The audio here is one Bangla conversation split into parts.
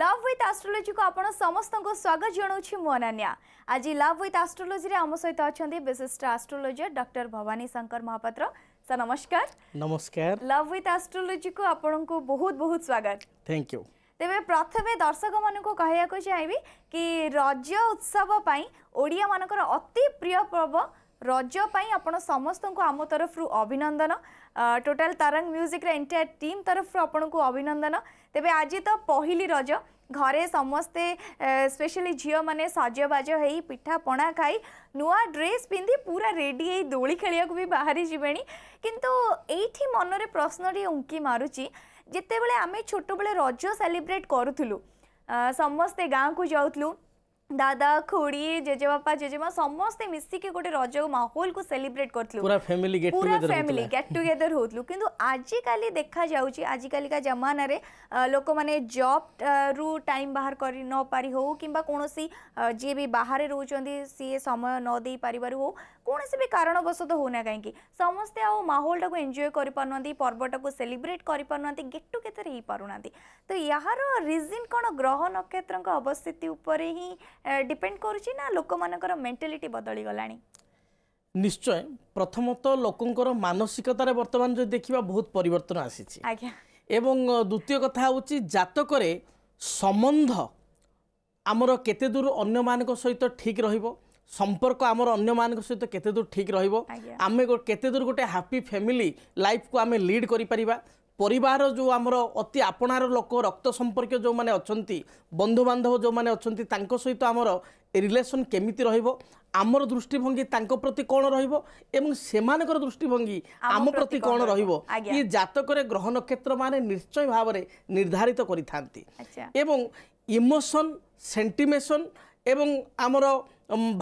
লাভ উইথ অ্যাস্ট্রোলজি কো আপন সমস্ত কো স্বাগত জনুছি মঅনন্যা আজি লাভ উইথ অ্যাস্ট্রোলজি রে আমসহিত আছেন দি বিশিষ্ট অ্যাস্ট্রোলজার ডক্টর ভবানী शंकर মহাপাত্র স নমস্কার নমস্কার লাভ উইথ অ্যাস্ট্রোলজি কো আপন কো বহুত বহুত স্বাগত থ্যাঙ্ক ইউ তেবে प्रथमे দর্শক মন কো কহেয়া কো চাইবি কি রাজ্য উৎসব পাই ওড়িয়া মানকৰ অতি প্রিয় पर्व রাজ্য পাই আপন সমস্ত কো আমো তৰফৰু অভিনন্দন ଟୋଟାଲ ତାରଙ୍ଗ ମ୍ୟୁଜିକ୍ର ଏଣ୍ଟାୟାର ଟିମ୍ ତରଫରୁ ଆପଣଙ୍କୁ ଅଭିନନ୍ଦନ ତେବେ ଆଜି ତ ପହିଲି ରଜ ଘରେ ସମସ୍ତେ ସ୍ପେଶାଲି ଝିଅମାନେ ସଜବାଜ ହେଇ ପିଠାପଣା ଖାଇ ନୂଆ ଡ୍ରେସ୍ ପିନ୍ଧି ପୁରା ରେଡ଼ି ହେଇ ଦୋଳି ଖେଳିବାକୁ ବି ବାହାରି ଯିବେଣି କିନ୍ତୁ ଏଇଠି ମନରେ ପ୍ରଶ୍ନଟି ଉଙ୍କି ମାରୁଛି ଯେତେବେଳେ ଆମେ ଛୋଟବେଳେ ରଜ ସେଲିବ୍ରେଟ୍ କରୁଥିଲୁ ସମସ୍ତେ ଗାଁକୁ ଯାଉଥିଲୁ दादा जेजे जेजेबापा जेजेमा समस्ते मिसिके गोटे रज माहौल को सेलिब्रेट करथलु पूरा फैमिली गेट पूरा फैमिली गेट टुगेदर होतलु किंतु आजिकाली काली देखा जाउची आजि काली का जमाना रे लोक माने जॉब रु टाइम बाहर कर न पारी हो किंबा कोनोसी जे भी बाहर रहउचंदी से समय न देई पारिबारु हो कोनोसी भी कारणवशत होना काई कि समस्ते आ माहौल टाको एन्जॉय करि पारनंती पर्वटा को सेलिब्रेट करि पारनंती गेट टुगेदर ही पारुनंती तो यार रीजन कोन ग्रह नक्षत्र अवस्थिति ऊपर ही ডিপেন্ড করুছি না ଲୋକମାନଙ୍କର ମେଣ୍ଟାଲିଟି ବଦଳି ଗଲାଣି ନିଶ୍ଚୟ ପ୍ରଥମତଃ ଲୋକଙ୍କର ମାନସିକତାରେ ବର୍ତ୍ତମାନ ଯଦି ଦେଖିବା ବହୁତ ପରିବର୍ତ୍ତନ ଆସିଛି ଆଜ୍ଞା ଏବଂ ଦ୍ୱିତୀୟ କଥା ହେଉଛି ଜାତକରେ ସମ୍ବନ୍ଧ ଆମର କେତେ ଦୂର ଅନ୍ୟମାନଙ୍କ ସହିତ ଠିକ୍ ରହିବ ସମ୍ପର୍କ ଆମର ଅନ୍ୟମାନଙ୍କ ସହିତ କେତେ ଦୂର ଠିକ୍ ରହିବ ଆମେ କେତେ ଦୂର ଗୋଟେ ହାପି ଫ୍ୟାମିଲି ଲାଇଫ୍କୁ ଆମେ ଲିଡ୍ କରିପାରିବା পরিবার যে আমার অতি আপনার লোক রক্ত সম্পর্কীয় যে অনেক বন্ধুবান্ধব যে অনেক তাঙ্ক আমার রিলেসন কেমিতি রহব আমার দৃষ্টিভঙ্গি তাঙ্ক প্রতি কোণ রহব এবং সেমানকর দৃষ্টিভঙ্গি আমি কম রহব ই জাতকরে গ্রহ নক্ষত্র মানে নিশ্চয় ভাবে নির্ধারিত করে থাকে এবং ইমোশন সেন্টিমেশন এবং আমার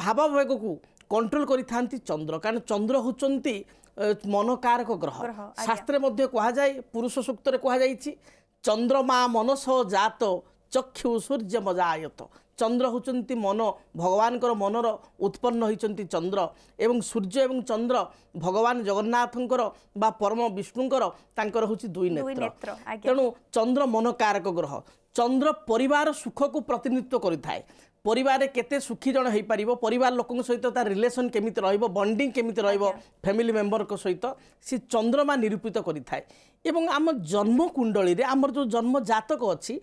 ভাবাবেগকু কন্ট্রোল করে থাকে চন্দ্র কারণ চন্দ্র হচ্ছেন ମନକାରକ ଗ୍ରହ ଶାସ୍ତ୍ରରେ ମଧ୍ୟ କୁହାଯାଏ ପୁରୁଷ ସୂକ୍ତରେ କୁହାଯାଇଛି ଚନ୍ଦ୍ରମା ମନସ ଜାତ ଚକ୍ଷୁ ସୂର୍ଯ୍ୟ ମଜା ଆୟତ ଚନ୍ଦ୍ର ହେଉଛନ୍ତି ମନ ଭଗବାନଙ୍କର ମନର ଉତ୍ପନ୍ନ ହୋଇଛନ୍ତି ଚନ୍ଦ୍ର ଏବଂ ସୂର୍ଯ୍ୟ ଏବଂ ଚନ୍ଦ୍ର ଭଗବାନ ଜଗନ୍ନାଥଙ୍କର ବା ପରମ ବିଷ୍ଣୁଙ୍କର ତାଙ୍କର ହେଉଛି ଦୁଇ ନେତ୍ର ତେଣୁ ଚନ୍ଦ୍ର ମନକାରକ ଗ୍ରହ ଚନ୍ଦ୍ର ପରିବାର ସୁଖକୁ ପ୍ରତିନିଧିତ୍ୱ କରିଥାଏ পরিবারে কেতে সুখী জন হয়ে পাব পরিবার লোক সহ তার রিলেসন কেমিতি রহব বন্ডিং কেমিতি রহব ফ্যামিলি মেম্বর সহ সে চন্দ্রমা নিরূপিত করে থাকে এবং আমার জন্মকুণ্ডলী আমার যে জন্ম জাতক অছি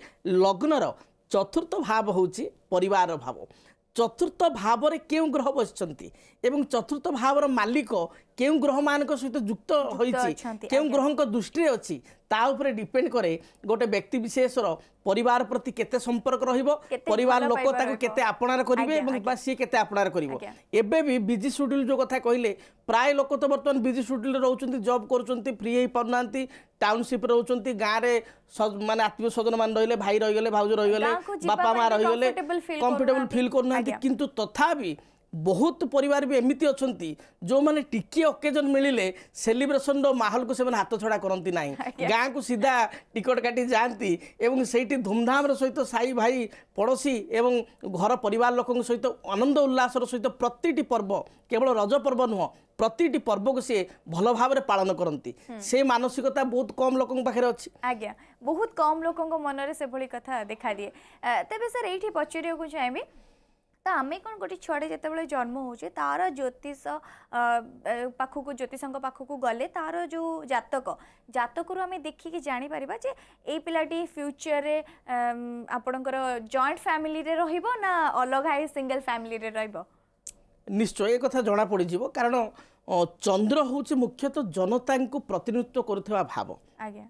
চতুর্থ ভাব হচ্ছে পরিবার ভাব চতুর্থ ভাবরে কেউ গ্রহ বসিছেন এবং চতুর্থ ভাবর মালিক কেউ গ্রহ মানক সহ যুক্ত হয়েছে কেউ গ্রহঙ্ক দৃষ্টি অছি তা উপরে ডিপেন্ড করে গোটে ব্যক্তি বিশেষর পরিবার প্রতি কেতে সম্পর্ক রহব পরিবার লোক তাকে কেতে আপনার করবে এবং বা সি কেতে আপনার করব এবে বি বিজি সেড্যুল যে কথা কহিলে প্রায় লোক তো বর্তমান বিজি সেড্যুল রোচান জব করছেন ফ্রি হয়ে না টাউনশিপ রোচান গাঁরে মানে আত্মীয় স্বজন মানে রহলে ভাই রহলে ভাউজ রহলে বাপা মা রহলে কমফর্টেবল ফিল করুনা কিন্তু তথাপি ବହୁତ ପରିବାର ବି ଏମିତି ଅଛନ୍ତି ଯେଉଁମାନେ ଟିକିଏ ଅକେଜନ୍ ମିଳିଲେ ସେଲିବ୍ରେସନ୍ର ମାହୋଲକୁ ସେମାନେ ହାତ ଛଡ଼ା କରନ୍ତି ନାହିଁ ଗାଁକୁ ସିଧା ଟିକଟ କାଟି ଯାଆନ୍ତି ଏବଂ ସେଇଠି ଧୁମ୍ଧାମ୍ର ସହିତ ସାଇ ଭାଇ ପଡ଼ୋଶୀ ଏବଂ ଘର ପରିବାର ଲୋକଙ୍କ ସହିତ ଆନନ୍ଦ ଉଲ୍ଲାସର ସହିତ ପ୍ରତିଟି ପର୍ବ କେବଳ ରଜ ପର୍ବ ନୁହଁ ପ୍ରତିଟି ପର୍ବକୁ ସିଏ ଭଲ ଭାବରେ ପାଳନ କରନ୍ତି ସେ ମାନସିକତା ବହୁତ କମ୍ ଲୋକଙ୍କ ପାଖରେ ଅଛି ଆଜ୍ଞା ବହୁତ କମ୍ ଲୋକଙ୍କ ମନରେ ସେଭଳି କଥା ଦେଖାଦିଏ ତେବେ ସାର୍ ଏଇଠି ପଚାରିବାକୁ ଚାହିଁବି ତ ଆମେ କ'ଣ ଗୋଟେ ଛୁଆଟେ ଯେତେବେଳେ ଜନ୍ମ ହେଉଛେ ତା'ର ଜ୍ୟୋତିଷ ପାଖକୁ ଜ୍ୟୋତିଷଙ୍କ ପାଖକୁ ଗଲେ ତା'ର ଯେଉଁ ଜାତକ ଜାତକରୁ ଆମେ ଦେଖିକି ଜାଣିପାରିବା ଯେ ଏଇ ପିଲାଟି ଫ୍ୟୁଚର୍ରେ ଆପଣଙ୍କର ଜଏଣ୍ଟ ଫ୍ୟାମିଲିରେ ରହିବ ନା ଅଲଗା ଏ ସିଙ୍ଗଲ୍ ଫ୍ୟାମିଲିରେ ରହିବ ନିଶ୍ଚୟ ଏ କଥା ଜଣାପଡ଼ିଯିବ କାରଣ ଚନ୍ଦ୍ର ହେଉଛି ମୁଖ୍ୟତଃ ଜନତାଙ୍କୁ ପ୍ରତିନିଧିତ୍ୱ କରୁଥିବା ଭାବ ଆଜ୍ଞା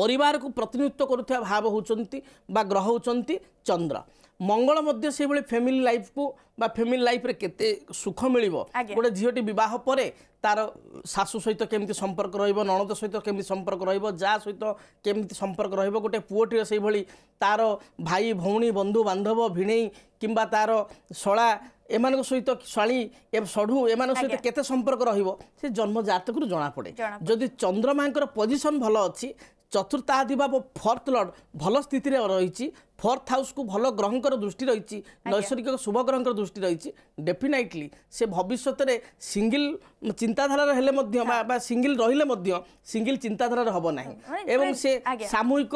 ପରିବାରକୁ ପ୍ରତିନିଧିତ୍ୱ କରୁଥିବା ଭାବ ହେଉଛନ୍ତି ବା ଗ୍ରହ ହେଉଛନ୍ତି ଚନ୍ଦ୍ର ମଙ୍ଗଳ ମଧ୍ୟ ସେଇଭଳି ଫ୍ୟାମିଲି ଲାଇଫକୁ ବା ଫ୍ୟାମିଲି ଲାଇଫରେ କେତେ ସୁଖ ମିଳିବ ଗୋଟେ ଝିଅଟି ବିବାହ ପରେ ତାର ଶାଶୁ ସହିତ କେମିତି ସମ୍ପର୍କ ରହିବ ନଣଦ ସହିତ କେମିତି ସମ୍ପର୍କ ରହିବ ଯା ସହିତ କେମିତି ସମ୍ପର୍କ ରହିବ ଗୋଟେ ପୁଅଟିର ସେଇଭଳି ତାର ଭାଇ ଭଉଣୀ ବନ୍ଧୁ ବାନ୍ଧବ ଭିଣେଇ କିମ୍ବା ତାର ଶଳା ଏମାନଙ୍କ ସହିତ ଶାଳୀ ଏ ଷଢ଼ୁ ଏମାନଙ୍କ ସହିତ କେତେ ସମ୍ପର୍କ ରହିବ ସେ ଜନ୍ମ ଜାତକରୁ ଜଣାପଡ଼େ ଯଦି ଚନ୍ଦ୍ରମାଙ୍କର ପୋଜିସନ୍ ଭଲ ଅଛି চতুর্থাধিভাব ফোর্থ লর্ড ভাল স্থিতিরে রয়েছে ফোর্থ হাউসকু ভাল গ্রহঙ্কর দৃষ্টি রয়েছে নৈসর্গিক শুভ গ্রহঙ্কর দৃষ্টি রয়েছে ডেফিনাইটলি সে ভবিষ্যতের সিঙ্গল চিন্তাধারার হলে বা সিঙ্গল রহলে সিঙ্গল চিন্তাধারার হব না এবং সে সামূহিক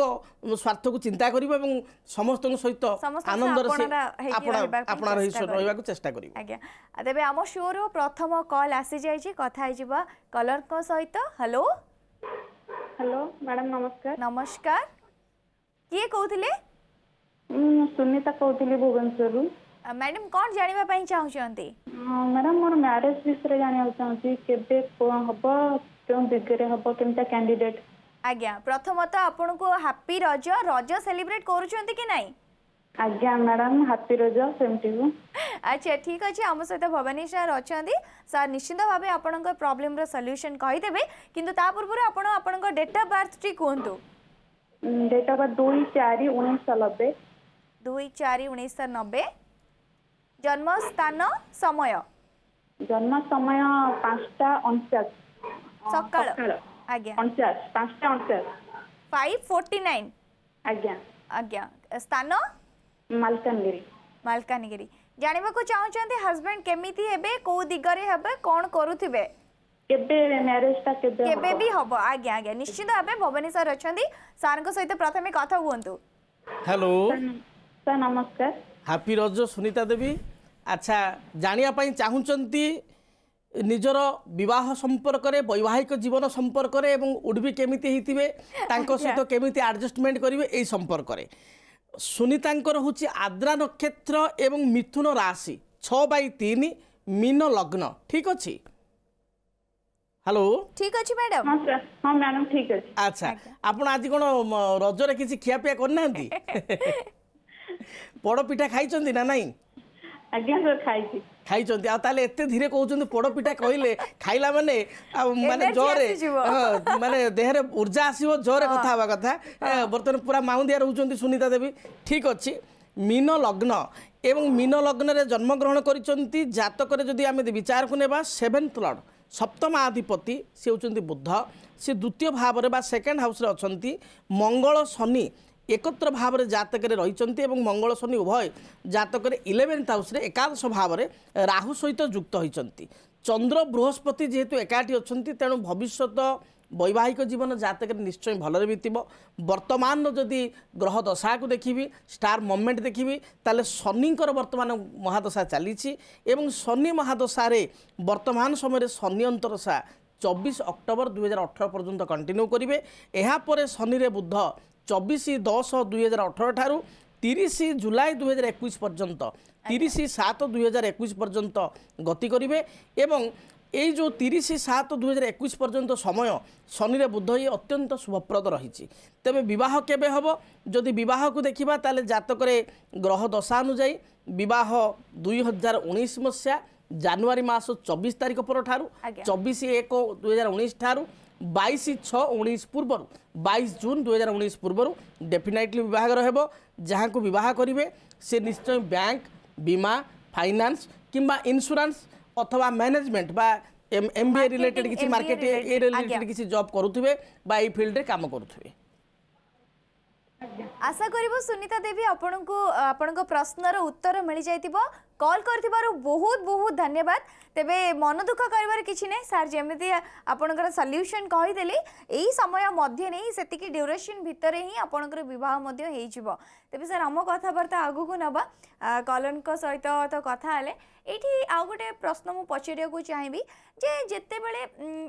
স্বার্থক চিন্তা করব এবং সমস্ত সহিত আনন্দর আপনার রহবাক চেষ্টা করব আজ্ঞা তবে আমার শোর প্রথম কল আসি যাই কথা হয়ে কলর সহিত হ্যালো হ্যালো ম্যাডাম নমস্কার নমস্কার କିଏ କହୁଥିଲେ ମୁଁ ସୁନିତା କହୁଥିଲି ଭୁବନେଶ୍ୱରରୁ ମ୍ୟାଡାମ୍ କ'ଣ ଜାଣିବା ପାଇଁ ଚାହୁଁଛନ୍ତି ମ୍ୟାଡାମ୍ ମୋର ମ୍ୟାରେଜ୍ ବିଷୟରେ ଜାଣିବାକୁ ଚାହୁଁଛି କେବେ ହବ କେଉଁ ଦିଗରେ ହବ କେମିତିଆ କ୍ୟାଣ୍ଡିଡେଟ୍ ଆଜ୍ଞା ପ୍ରଥମତଃ ଆପଣଙ୍କୁ ହାପି ରଜ ରଜ ସେଲିବ୍ରେଟ୍ କରୁଛନ୍ତି କି ନାହିଁ ଆଜ୍ଞା ମ୍ୟାଡାମ ହାପି ରଜ ସେମିତିକୁ আচ্ছা ঠিক আছে আমার সহ ভবানী স্যার অনেক স্যার নিশ্চিন্ত ভাবে আপনার প্রোবলেম সল্যুশন কইদেবে কিন্তু তা পূর্ব আপনার আপনার ডেট অফ বার্থটি কুহতু ডেট অফ বার্থ দুই চারি উনিশশো নবে দুই চারি উনিশশো নবে জন্মস্থান সময় জন্ম সময় পাঁচটা অনচাশ সকাল আজ্ঞা অনচাশ পাঁচটা অনচাশ ফাইভ ফোর্টি নাইন আজ্ঞা আজ্ঞা স্থান ମାଲକାନଗିରି ମାଲକାନଗିରି ଜାଣିବାକୁ ଚାହୁଁଛନ୍ତି ହଜବେଣ୍ଡ କେମିତି ହେବେ କୋଉ ଦିଗରେ ହେବେ କଣ କରୁଥିବେ କେବେ କେବେ ବି ହବ ଆଜ୍ଞା ଆଜ୍ଞା ନିଶ୍ଚିତ ଭାବେ ଭୁବନେଶ୍ୱର ଅଛନ୍ତି ସାର୍ଙ୍କ ସହିତ ପ୍ରଥମେ କଥା ହୁଅନ୍ତୁ ହ୍ୟାଲୋ ସାର୍ ନମସ୍କାର ହାପି ରଜ ସୁନିତା ଦେବୀ ଆଚ୍ଛା ଜାଣିବା ପାଇଁ ଚାହୁଁଛନ୍ତି ନିଜର ବିବାହ ସମ୍ପର୍କରେ ବୈବାହିକ ଜୀବନ ସମ୍ପର୍କରେ ଏବଂ ଉଡ଼ବି କେମିତି ହେଇଥିବେ ତାଙ୍କ ସହିତ କେମିତି ଆଡ଼ଜଷ୍ଟମେଣ୍ଟ କରିବେ ଏଇ ସମ୍ପର୍କରେ ସୁନିତାଙ୍କର ହେଉଛି ଆଦ୍ରା ନକ୍ଷତ୍ର ଏବଂ ମିଥୁନ ରାଶି ଛଅ ବାଇ ତିନି ମୀନ ଲଗ୍ନ ଠିକ୍ ଅଛି ହ୍ୟାଲୋ ଠିକ୍ ଅଛି ମ୍ୟାଡ଼ାମ୍ ହଁ ମ୍ୟାଡ଼ାମ୍ ଠିକ୍ ଅଛି ଆଚ୍ଛା ଆପଣ ଆଜି କ'ଣ ରଜରେ କିଛି ଖିଆପିଆ କରିନାହାନ୍ତି ପୋଡ଼ ପିଠା ଖାଇଛନ୍ତି ନା ନାଇଁ ଆଜ୍ଞା ସାର୍ ଖାଇଛି ଖାଇଛନ୍ତି ଆଉ ତାହେଲେ ଏତେ ଧୀରେ କହୁଛନ୍ତି ପୋଡ଼ପିଠା କହିଲେ ଖାଇଲା ମାନେ ଆଉ ମାନେ ଜୋରରେ ମାନେ ଦେହରେ ଉର୍ଜା ଆସିବ ଜୋରରେ କଥା ହେବା କଥା ବର୍ତ୍ତମାନ ପୁରା ମାଉଁଦିଆ ରହୁଛନ୍ତି ସୁନିତା ଦେବୀ ଠିକ୍ ଅଛି ମିନ ଲଗ୍ନ ଏବଂ ମିନ ଲଗ୍ନରେ ଜନ୍ମଗ୍ରହଣ କରିଛନ୍ତି ଜାତକରେ ଯଦି ଆମେ ବିଚାରକୁ ନେବା ସେଭେନ୍ଥ ଲର୍ଡ଼ ସପ୍ତମ ଆଧିପତି ସେ ହେଉଛନ୍ତି ବୁଦ୍ଧ ସେ ଦ୍ୱିତୀୟ ଭାବରେ ବା ସେକେଣ୍ଡ ହାଉସ୍ରେ ଅଛନ୍ତି ମଙ୍ଗଳ ଶନି একত্র ভাবে জাতকরে রয়েছেন এবং মঙ্গল শনি উভয় জাতকরে ইলেভেন্থ হাউসে একাদশ ভাবে রাহু সহিত যুক্ত হয়েছেন চন্দ্র বৃহস্পতি যেহেতু একাঠি অনেক তেমন ভবিষ্যৎ বৈবাহিক জীবন জাতকের নিশ্চয় ভালরে বিতব বর্তমান যদি গ্রহ দশাকে দেখিবি স্টার মুভমেন্ট দেখিবি তাহলে শনিঙ্কর বর্তমান মহাদশা চালিছি এবং শনি মহাদশার বর্তমান সময়ের শনি অন্তরশা চব্বিশ অক্টোবর দুই হাজার অঠর পর্যন্ত কন্টিনিউ করবে এরপরে শনি বুদ্ধ চবিশ দশ দুই হাজার অঠর ঠার তিরিশ জুলাই দুই হাজার একুশ পর্যন্ত তিরিশ সাত দুই হাজার একুশ পর্যন্ত গতি করবে এবং এই যে তিরিশ সাত দুই হাজার একুশ পর্যন্ত সময় শনিরে বুদ্ধ হয়ে অত্যন্ত শুভপ্রদ রয়েছে তবে বিবাহ কেবে হব যদি বিবাহকু দেখিবা তাহলে জাতকরে গ্রহ দশা অনুযায়ী বিবাহ দুই হাজার উনিশ মশা জানুয়ারি মাস চবিশ তারিখ পরঠার চবিশ এক দুই হাজার উনিশ ঠার বাইশ ছ উনিশ পূর্বর বাইশ জুন দুই হাজার উনিশ পূর্বর ডেফিনাইটলি বাহাঘর হব যা বাহ করবে সে নিশ্চয় ব্যাঙ্ক বিমা ফাইনান্স কিংবা ইন্সুরান্স অথবা ম্যানেজমেন্ট বা এমবিএ রিলেটেড কিছু মার্কেট এ রিলেটেড কিছু জব করুথিবে বা এই ফিল্ডে কাম করুথিবে আশা করিব সুনিতা দেবী আপনার আপনার প্রশ্নর উত্তর মিলি যাই কল করবার বহুত বহুত ধন্যবাদ তেবে মন দুঃখ করবার কিছু না স্যার যেমি আপনার সল্যুশন কহিদেলি এই সময় মধ্যে নেই সেটিকি ডিউরেসন ভিতরে হি আপনার বহ হয়ে যাব তেবে স্যার আম কথাবার্তা আগুক নবা কলন সহ তো কথা হলে এইটি আউ গোটে প্রশ্ন মু পচারিয়া চাহিবি যে যেতবে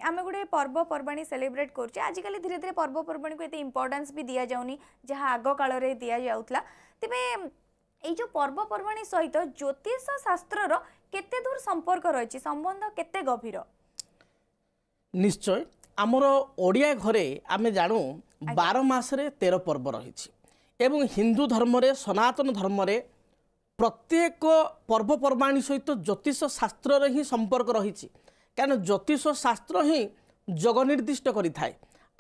আমি গোটে পর্বপর্বাণী সেলিব্রেট করছে আজকাল ধীরে ধীরে পর্বপর্বাণী এত ইম্পর্টান্স বি দিয়া যাওনি যা আগ কালরে দিয়া যাওয়া তেমন ଏଇ ଯେଉଁ ପର୍ବପର୍ବାଣି ସହିତ ଜ୍ୟୋତିଷ ଶାସ୍ତ୍ରର କେତେ ଦୂର ସମ୍ପର୍କ ରହିଛି ସମ୍ବନ୍ଧ କେତେ ଗଭୀର ନିଶ୍ଚୟ ଆମର ଓଡ଼ିଆ ଘରେ ଆମେ ଜାଣୁ ବାର ମାସରେ ତେର ପର୍ବ ରହିଛି ଏବଂ ହିନ୍ଦୁ ଧର୍ମରେ ସନାତନ ଧର୍ମରେ ପ୍ରତ୍ୟେକ ପର୍ବପର୍ବାଣି ସହିତ ଜ୍ୟୋତିଷ ଶାସ୍ତ୍ରର ହିଁ ସମ୍ପର୍କ ରହିଛି କାରଣ ଜ୍ୟୋତିଷ ଶାସ୍ତ୍ର ହିଁ ଜଗନିର୍ଦ୍ଦିଷ୍ଟ କରିଥାଏ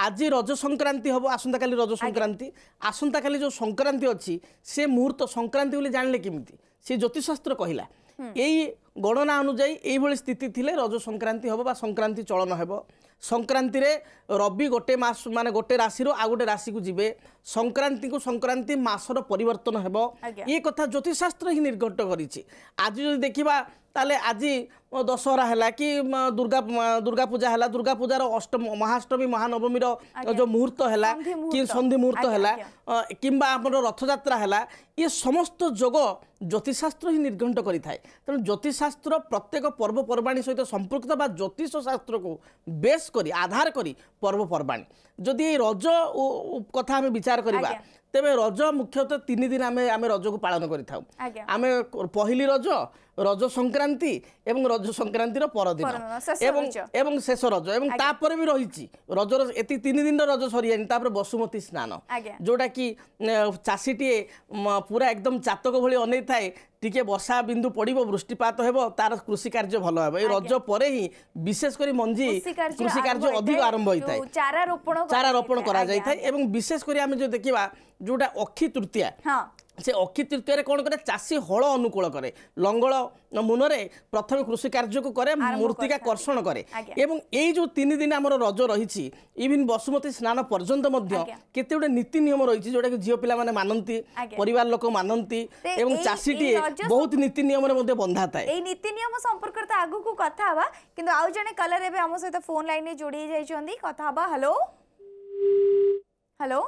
আজি রজ সংক্রান্তি হব আসন্তকালি রজ সংক্রান্তি আসন্তকালি যে সংক্রান্তি অছি সে মুহূর্ত সংক্রান্তি বলে জানলে কেমিতি সে জ্যোতিষশাস্ত্র কহিলা এই গণনা অনুযায়ী এইভাবে স্থিতি থিলে রজ সংক্রান্তি হব বা সংক্রান্তি চলন হব ସଂକ୍ରାନ୍ତିରେ ରବି ଗୋଟେ ମାସ ମାନେ ଗୋଟେ ରାଶିରୁ ଆଉ ଗୋଟେ ରାଶିକୁ ଯିବେ ସଂକ୍ରାନ୍ତିକୁ ସଂକ୍ରାନ୍ତି ମାସର ପରିବର୍ତ୍ତନ ହେବ ଏ କଥା ଜ୍ୟୋତିଷଶାସ୍ତ୍ର ହିଁ ନିର୍ଘଟ କରିଛି ଆଜି ଯଦି ଦେଖିବା ତାହେଲେ ଆଜି ଦଶହରା ହେଲା କି ଦୁର୍ଗା ଦୁର୍ଗା ପୂଜା ହେଲା ଦୁର୍ଗା ପୂଜାର ଅଷ୍ଟମ ମହାଷ୍ଟମୀ ମହାନବମୀର ଯେଉଁ ମୁହୂର୍ତ୍ତ ହେଲା କି ସନ୍ଧି ମୁହୂର୍ତ୍ତ ହେଲା କିମ୍ବା ଆମର ରଥଯାତ୍ରା ହେଲା ଏ ସମସ୍ତ ଯୋଗ ଜ୍ୟୋତିଷଶାସ୍ତ୍ର ହିଁ ନିର୍ଘଣ୍ଟ କରିଥାଏ ତେଣୁ ଜ୍ୟୋତିଷଶାସ୍ତ୍ର ପ୍ରତ୍ୟେକ ପର୍ବପର୍ବାଣୀ ସହିତ ସମ୍ପୃକ୍ତ ବା ଜ୍ୟୋତିଷ ଶାସ୍ତ୍ରକୁ ବେଶ୍ করে আধার করে পর্বপর্বাণী যদি এই রজ কথা আমি বিচার করা তেমনি রজ মুখ্যতঃ তিন দিন আমি আমি রজকু পাাল করে থাকে আমি পহিলি রজ ରଜ ସଂକ୍ରାନ୍ତି ଏବଂ ରଜ ସଂକ୍ରାନ୍ତିର ପରଦିନ ଏବଂ ଏବଂ ଶେଷ ରଜ ଏବଂ ତାପରେ ବି ରହିଛି ରଜର ଏତିକି ତିନି ଦିନର ରଜ ସରିଯାନି ତାପରେ ବସୁମତୀ ସ୍ନାନ ଯେଉଁଟାକି ଚାଷୀଟିଏ ପୁରା ଏକଦମ ଚାତକ ଭଳି ଅନେଇଥାଏ টিকে বর্ষা বিন্দু পড়ব বৃষ্টিপাত হব তার কৃষি কার্য ভালো হব এই রজ পরে হি বিশেষ করে মঞ্জি কৃষি কার্য অধিক আরম্ভ হয়ে চারা রোপণ করা যাই এবং বিশেষ করে আমি যে দেখিবা যেটা অক্ষি তৃতীয়া ସେ ଅକ୍ଷି ତୃତୀୟରେ କ'ଣ କରେ ଚାଷୀ ହଳ ଅନୁକୂଳ କରେ ଲଙ୍ଗଳ ମୁନରେ ପ୍ରଥମେ କୃଷି କାର୍ଯ୍ୟକୁ କରେ ମୂର୍ତ୍ତିକା କର୍ଷଣ କରେ ଏବଂ ଏଇ ଯେଉଁ ତିନି ଦିନ ଆମର ରଜ ରହିଛି ଇଭିନ୍ ବସୁମତୀ ସ୍ନାନ ପର୍ଯ୍ୟନ୍ତ ମଧ୍ୟ କେତେ ଗୋଟେ ନୀତି ନିୟମ ରହିଛି ଯୋଉଟାକି ଝିଅ ପିଲାମାନେ ମାନନ୍ତି ପରିବାର ଲୋକ ମାନନ୍ତି ଏବଂ ଚାଷୀଟିଏ ବହୁତ ନୀତି ନିୟମରେ ମଧ୍ୟ ବନ୍ଧା ଥାଏ ଏଇ ନୀତି ନିୟମ ସମ୍ପର୍କରେ ତ ଆଗକୁ କଥା ହେବା କିନ୍ତୁ ଆଉ ଜଣେ କଲର ଏବେ ଆମ ସହିତ ଫୋନ୍ ଲାଇନ୍ରେ ଯୋଡ଼ି ହେଇଯାଇଛନ୍ତି କଥା ହେବା ହ୍ୟାଲୋ ହ୍ୟାଲୋ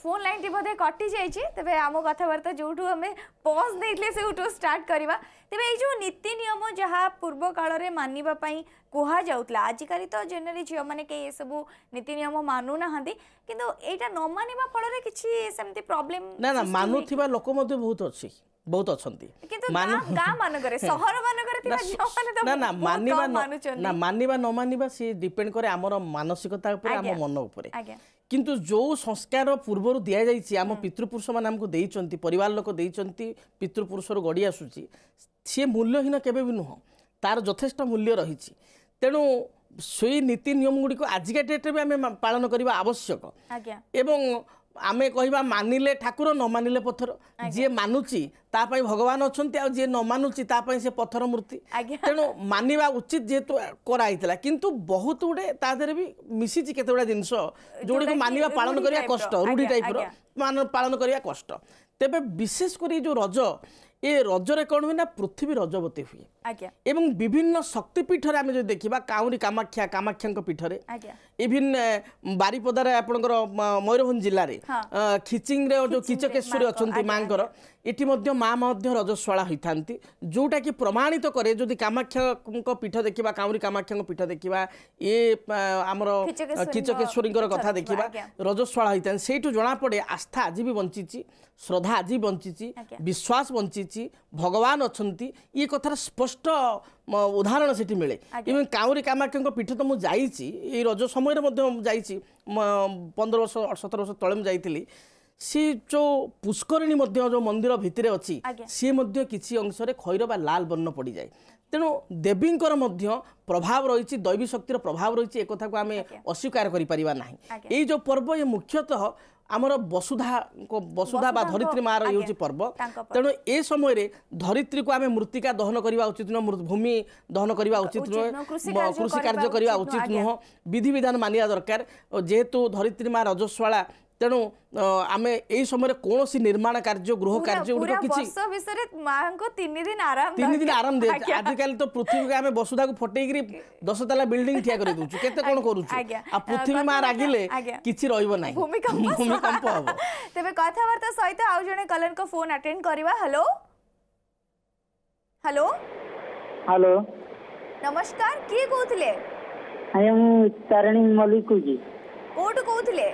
ফোন লাইনটি বোধে কটি যাই তবে আম কথাবার্তা যেটু আমি পজ দিয়ে সেটু স্টার্ট করা তবে এই যে নীতি নিয়ম যা পূর্বকালে মানবা কুহযাওয়া আজিকাল তো জেনারেলি ঝিও মানে কে এসব নীতি নিয়ম মানু না কিন্তু এইটা ন মানিবা ফলরে কিছু সেমতি প্রবলেম না না মানুথিবা লোক মধ্যে বহুত অছি বহুত অছন্তি কিন্তু গাঁ মানকরে শহর মানকরে থিবা ঝিওমানে তো না না মানিবা না মানিবা ন মানিবা সি ডিপেন্ড করে আমার মানসিকতা উপরে আমার মন উপরে আজ্ঞা কিন্তু ଯେଉଁ ସଂସ୍କାର ପୂର୍ବରୁ ଦିଆଯାଇଛି ଆମ ପିତୃପୁରୁଷମାନେ ଆମକୁ ଦେଇଛନ୍ତି ପରିବାର ଲୋକ ଦେଇଛନ୍ତି ପିତୃପୁରୁଷରୁ ଗଡ଼ି ଆସୁଛି ସିଏ ମୂଲ୍ୟହୀନ କେବେ ବି ନୁହଁ ତାର ଯଥେଷ୍ଟ ମୂଲ୍ୟ ରହିଛି ତେଣୁ ସେଇ ନୀତି ନିୟମ ଗୁଡ଼ିକୁ ଆଜିକା ଡେଟ୍ରେ ବି ଆମେ ପାଳନ କରିବା ଆବଶ୍ୟକ ଏବଂ ଆମେ କହିବା ମାନିଲେ ଠାକୁର ନ ମାନିଲେ ପଥର ଯିଏ ମାନୁଛି ତା ପାଇଁ ଭଗବାନ ଅଛନ୍ତି ଆଉ ଯିଏ ନ ମାନୁଛି ତା ପାଇଁ ସେ ପଥର ମୂର୍ତ୍ତି ତେଣୁ ମାନିବା ଉଚିତ ଯେହେତୁ କରାହେଇଥିଲା କିନ୍ତୁ ବହୁତ ଗୁଡ଼େ ତା ଦେହରେ ବି ମିଶିଛି କେତେ ଗୁଡ଼ା ଜିନିଷ ଯେଉଁଗୁଡ଼ିକୁ ମାନିବା ପାଳନ କରିବା କଷ୍ଟ ରୁଢ଼ି ଟାଇପ୍ର ପାଳନ କରିବା କଷ୍ଟ ତେବେ ବିଶେଷ କରି ଯେଉଁ ରଜ ଏ ରଜରେ କ'ଣ ହୁଏ ନା ପୃଥିବୀ ରଜବତୀ ହୁଏ ଏବଂ ବିଭିନ୍ନ ଶକ୍ତିପୀଠରେ ଆମେ ଯଦି ଦେଖିବା କାଉଁରୀ କାମାକ୍ଷା କାମାକ୍ଷାଙ୍କ ପୀଠରେ ইভিন বারিপদার আপনার ময়ূরভঞ্জ জেলার খিচিংরে যে কিচকেশ্বরী অনেক মাঙ্কর এটি মধ্যে মা মধ্যে রজস্বলা হয়ে থাকে যেটা কি প্রমাণিত করে যদি কামাক্ষা পীঠ দেখা কাউরী কামাক্ষা পীঠ দেখা এ আমার কিচকেশ্বরীঙ্কর কথা দেখা রজস্বলা হয়ে থাকে সেইটু জনাপড়ে আস্থা আজি বি বঞ্চিছি শ্রদ্ধা আজি বঞ্চিছি বিশ্বাস বঞ্চিছি ভগবান অনেক ই কথার স্পষ্ট ଉଦାହରଣ ସେଠି ମିଳେ ଇଭେନ୍ କାଉଁରୀ କାମାକ୍ଷଙ୍କ ପୀଠ ତ ମୁଁ ଯାଇଛି ଏଇ ରଜ ସମୟରେ ମଧ୍ୟ ମୁଁ ଯାଇଛି ପନ୍ଦର ବର୍ଷ ସତର ବର୍ଷ ତଳେ ମୁଁ ଯାଇଥିଲି ସେ ଯେଉଁ ପୁଷ୍କରିଣୀ ମଧ୍ୟ ଯେଉଁ ମନ୍ଦିର ଭିତରେ ଅଛି ସିଏ ମଧ୍ୟ କିଛି ଅଂଶରେ ଖଇର ବା ଲାଲ ବର୍ଣ୍ଣ ପଡ଼ିଯାଏ ତେଣୁ ଦେବୀଙ୍କର ମଧ୍ୟ ପ୍ରଭାବ ରହିଛି ଦୈବୀ ଶକ୍ତିର ପ୍ରଭାବ ରହିଛି ଏକଥାକୁ ଆମେ ଅସ୍ୱୀକାର କରିପାରିବା ନାହିଁ ଏଇ ଯେଉଁ ପର୍ବ ଏ ମୁଖ୍ୟତଃ ଆମର ବସୁଧାଙ୍କ ବସୁଧା ବା ଧରିତ୍ରୀ ମାଆର ହେଉଛି ପର୍ବ ତେଣୁ ଏ ସମୟରେ ଧରିତ୍ରୀକୁ ଆମେ ମୃତ୍ତିକା ଦହନ କରିବା ଉଚିତ ନୁହଁ ଭୂମି ଦହନ କରିବା ଉଚିତ ନୁହେଁ କୃଷି କାର୍ଯ୍ୟ କରିବା ଉଚିତ ନୁହଁ ବିଧିବିଧାନ ମାନିବା ଦରକାର ଯେହେତୁ ଧରିତ୍ରୀ ମା ରଜସ୍ୱାଳା ତେଣୁ ଆମେ ଏଇ ସମୟରେ କୌଣସି ନିର୍ମାଣ କାର୍ଯ୍ୟ ଗୃହ କାର୍ଯ୍ୟ ଗୁଡ଼ିକ କିଛି ତିନି ଦିନ ଆରାମ ତିନି ଦିନ ଦିଆଯାଏ ଆଜିକାଲି ତ ପୃଥିବୀକୁ ଆମେ ବସୁଧାକୁ ଫଟେଇକିରି ଦଶତାଲା ବିଲ୍ଡିଂ ଠିଆ କରି ଦଉଛୁ କେତେ କ'ଣ କରୁଛୁ ଆଉ ପୃଥିବୀ ମା ରାଗିଲେ କିଛି ରହିବ ନାହିଁ ଭୂମିକମ୍ପ ହବ ତେବେ କଥାବାର୍ତ୍ତା ସହିତ ଆଉ ଜଣେ କଲରଙ୍କ ଫୋନ ଆଟେଣ୍ଡ କରିବା ହ୍ୟାଲୋ ହ୍ୟାଲୋ ହ୍ୟାଲୋ ନମସ୍କାର କିଏ କହୁଥିଲେ ଆଜ୍ଞା ମୁଁ ତାରିଣୀ ମଲ୍ଲିକ କହୁଛି କୋଉଠୁ କହୁଥିଲେ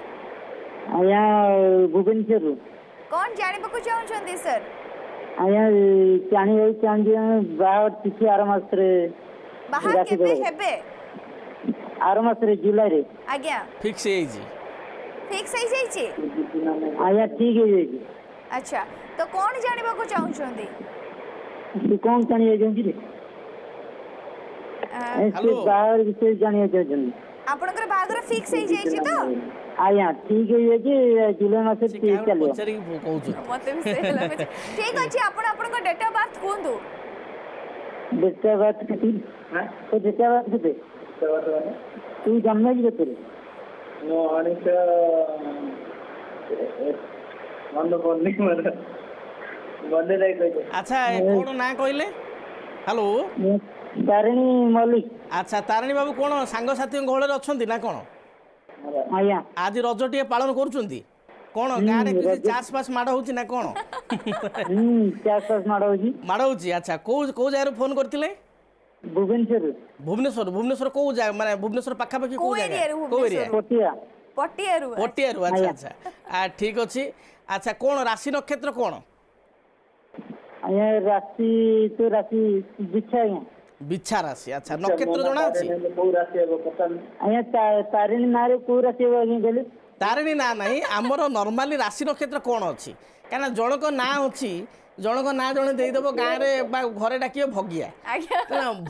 ଆଜ୍ଞା ଭୁବନେଶ୍ୱରରୁ କଣ ଜାଣିବାକୁ ଚାହୁଁଛନ୍ତି ସାର୍ ଆଜ୍ଞା ଜାଣିବାକୁ ଚାହୁଁଛି ବାହାଘର କିଛି ଆର ମାସରେ ବାହା କେବେ ହେବେ ଆର ମାସରେ ଜୁଲାଇରେ ଆଜ୍ଞା ଫିକ୍ସ ହେଇଯାଇଛି ଫିକ୍ସ ହେଇଯାଇଛି ଆଜ୍ଞା ଠିକ ହେଇଯାଇଛି ଆଚ୍ଛା ତ କ'ଣ ଜାଣିବାକୁ ଚାହୁଁଛନ୍ତି ସେ କ'ଣ ଜାଣିବାକୁ ଚାହୁଁଛନ୍ତି ସେ ବାହାଘର ବିଷୟରେ ଜାଣିବାକୁ ଚାହୁଁଛନ୍ତି ଆପଣଙ୍କର ବାହାଘର ଫିକ୍ସ ହେଇଯାଇଛି ତ ଆଜ୍ଞା ଠିକ ହେଇଯାଇଛି ଜୁଲାଇ ମାସ ତିରିଶ ଚାଲିବ ଠିକ ଅଛି ଆପଣ ଆପଣଙ୍କ ଡେଟ୍ ଅଫ୍ ବାର୍ଥ କୁହନ୍ତୁ ଡେଟ୍ ଅଫ୍ ବାର୍ଥ କେତେ ତୋ ଡେଟ୍ ଅଫ୍ ବାର୍ଥ କେତେ ତୁ ଜନ୍ମ ହେଇଛୁ କେତେ ମୋ ଅଣିଶ ମନେ ପଡ଼ୁନି ମୋର ମନେ ନାଇଁ କହିଲେ ଆଚ୍ଛା ନାଁ କହିଲେ ହ୍ୟାଲୋ ତାରିଣୀ ମଲ୍ଲିକ ଆଚ୍ଛା ତାରିଣୀ ବାବୁ କ'ଣ ସାଙ୍ଗସାଥୀଙ୍କ ଗହଳରେ ଅଛନ୍ତି ନା କ'ଣ ଆଜି ରଜ ଟିକେ ପାଳନ କରୁଛନ୍ତି କଣ ଗାଁରେ କିଛି ଚାଷ ଫାସ ମାଡ଼ ହଉଛି ନା କଣ ମାଡ଼ ହଉଛି ଆଚ୍ଛା କୋଉ କୋଉ ଜାଗାରୁ ଫୋନ କରିଥିଲେ ଭୁବନେଶ୍ୱର ଭୁବନେଶ୍ୱର ଭୁବନେଶ୍ୱର କୋଉ ଜାଗା ମାନେ ଭୁବନେଶ୍ୱର ପାଖାପାଖି କୋଉ ଜାଗା କୋଉ ଏରିଆ ପଟିଆରୁ ପଟିଆରୁ ଆଚ୍ଛା ଆଚ୍ଛା ଆ ଠିକ ଅଛି ଆଚ୍ଛା କଣ ରାଶି ନକ୍ଷତ୍ର କଣ ରାଶି ତ ରାଶି ବିଛା ଆଜ୍ଞା ବିଛା ରାଶି ଆଚ୍ଛା ନକ୍ଷତ୍ର ଜଣା ଅଛି ତାରିଣୀ ନାଁ ନାହିଁ ଆମର ନର୍ମାଲି ରାଶି ନକ୍ଷତ୍ର କ'ଣ ଅଛି କାହିଁକିନା ଜଣକ ନାଁ ଅଛି ଜଣଙ୍କ ନାଁ ଜଣେ ଦେଇଦେବ ଗାଁରେ ବା ଘରେ ଡାକିବ ଭଗିଆ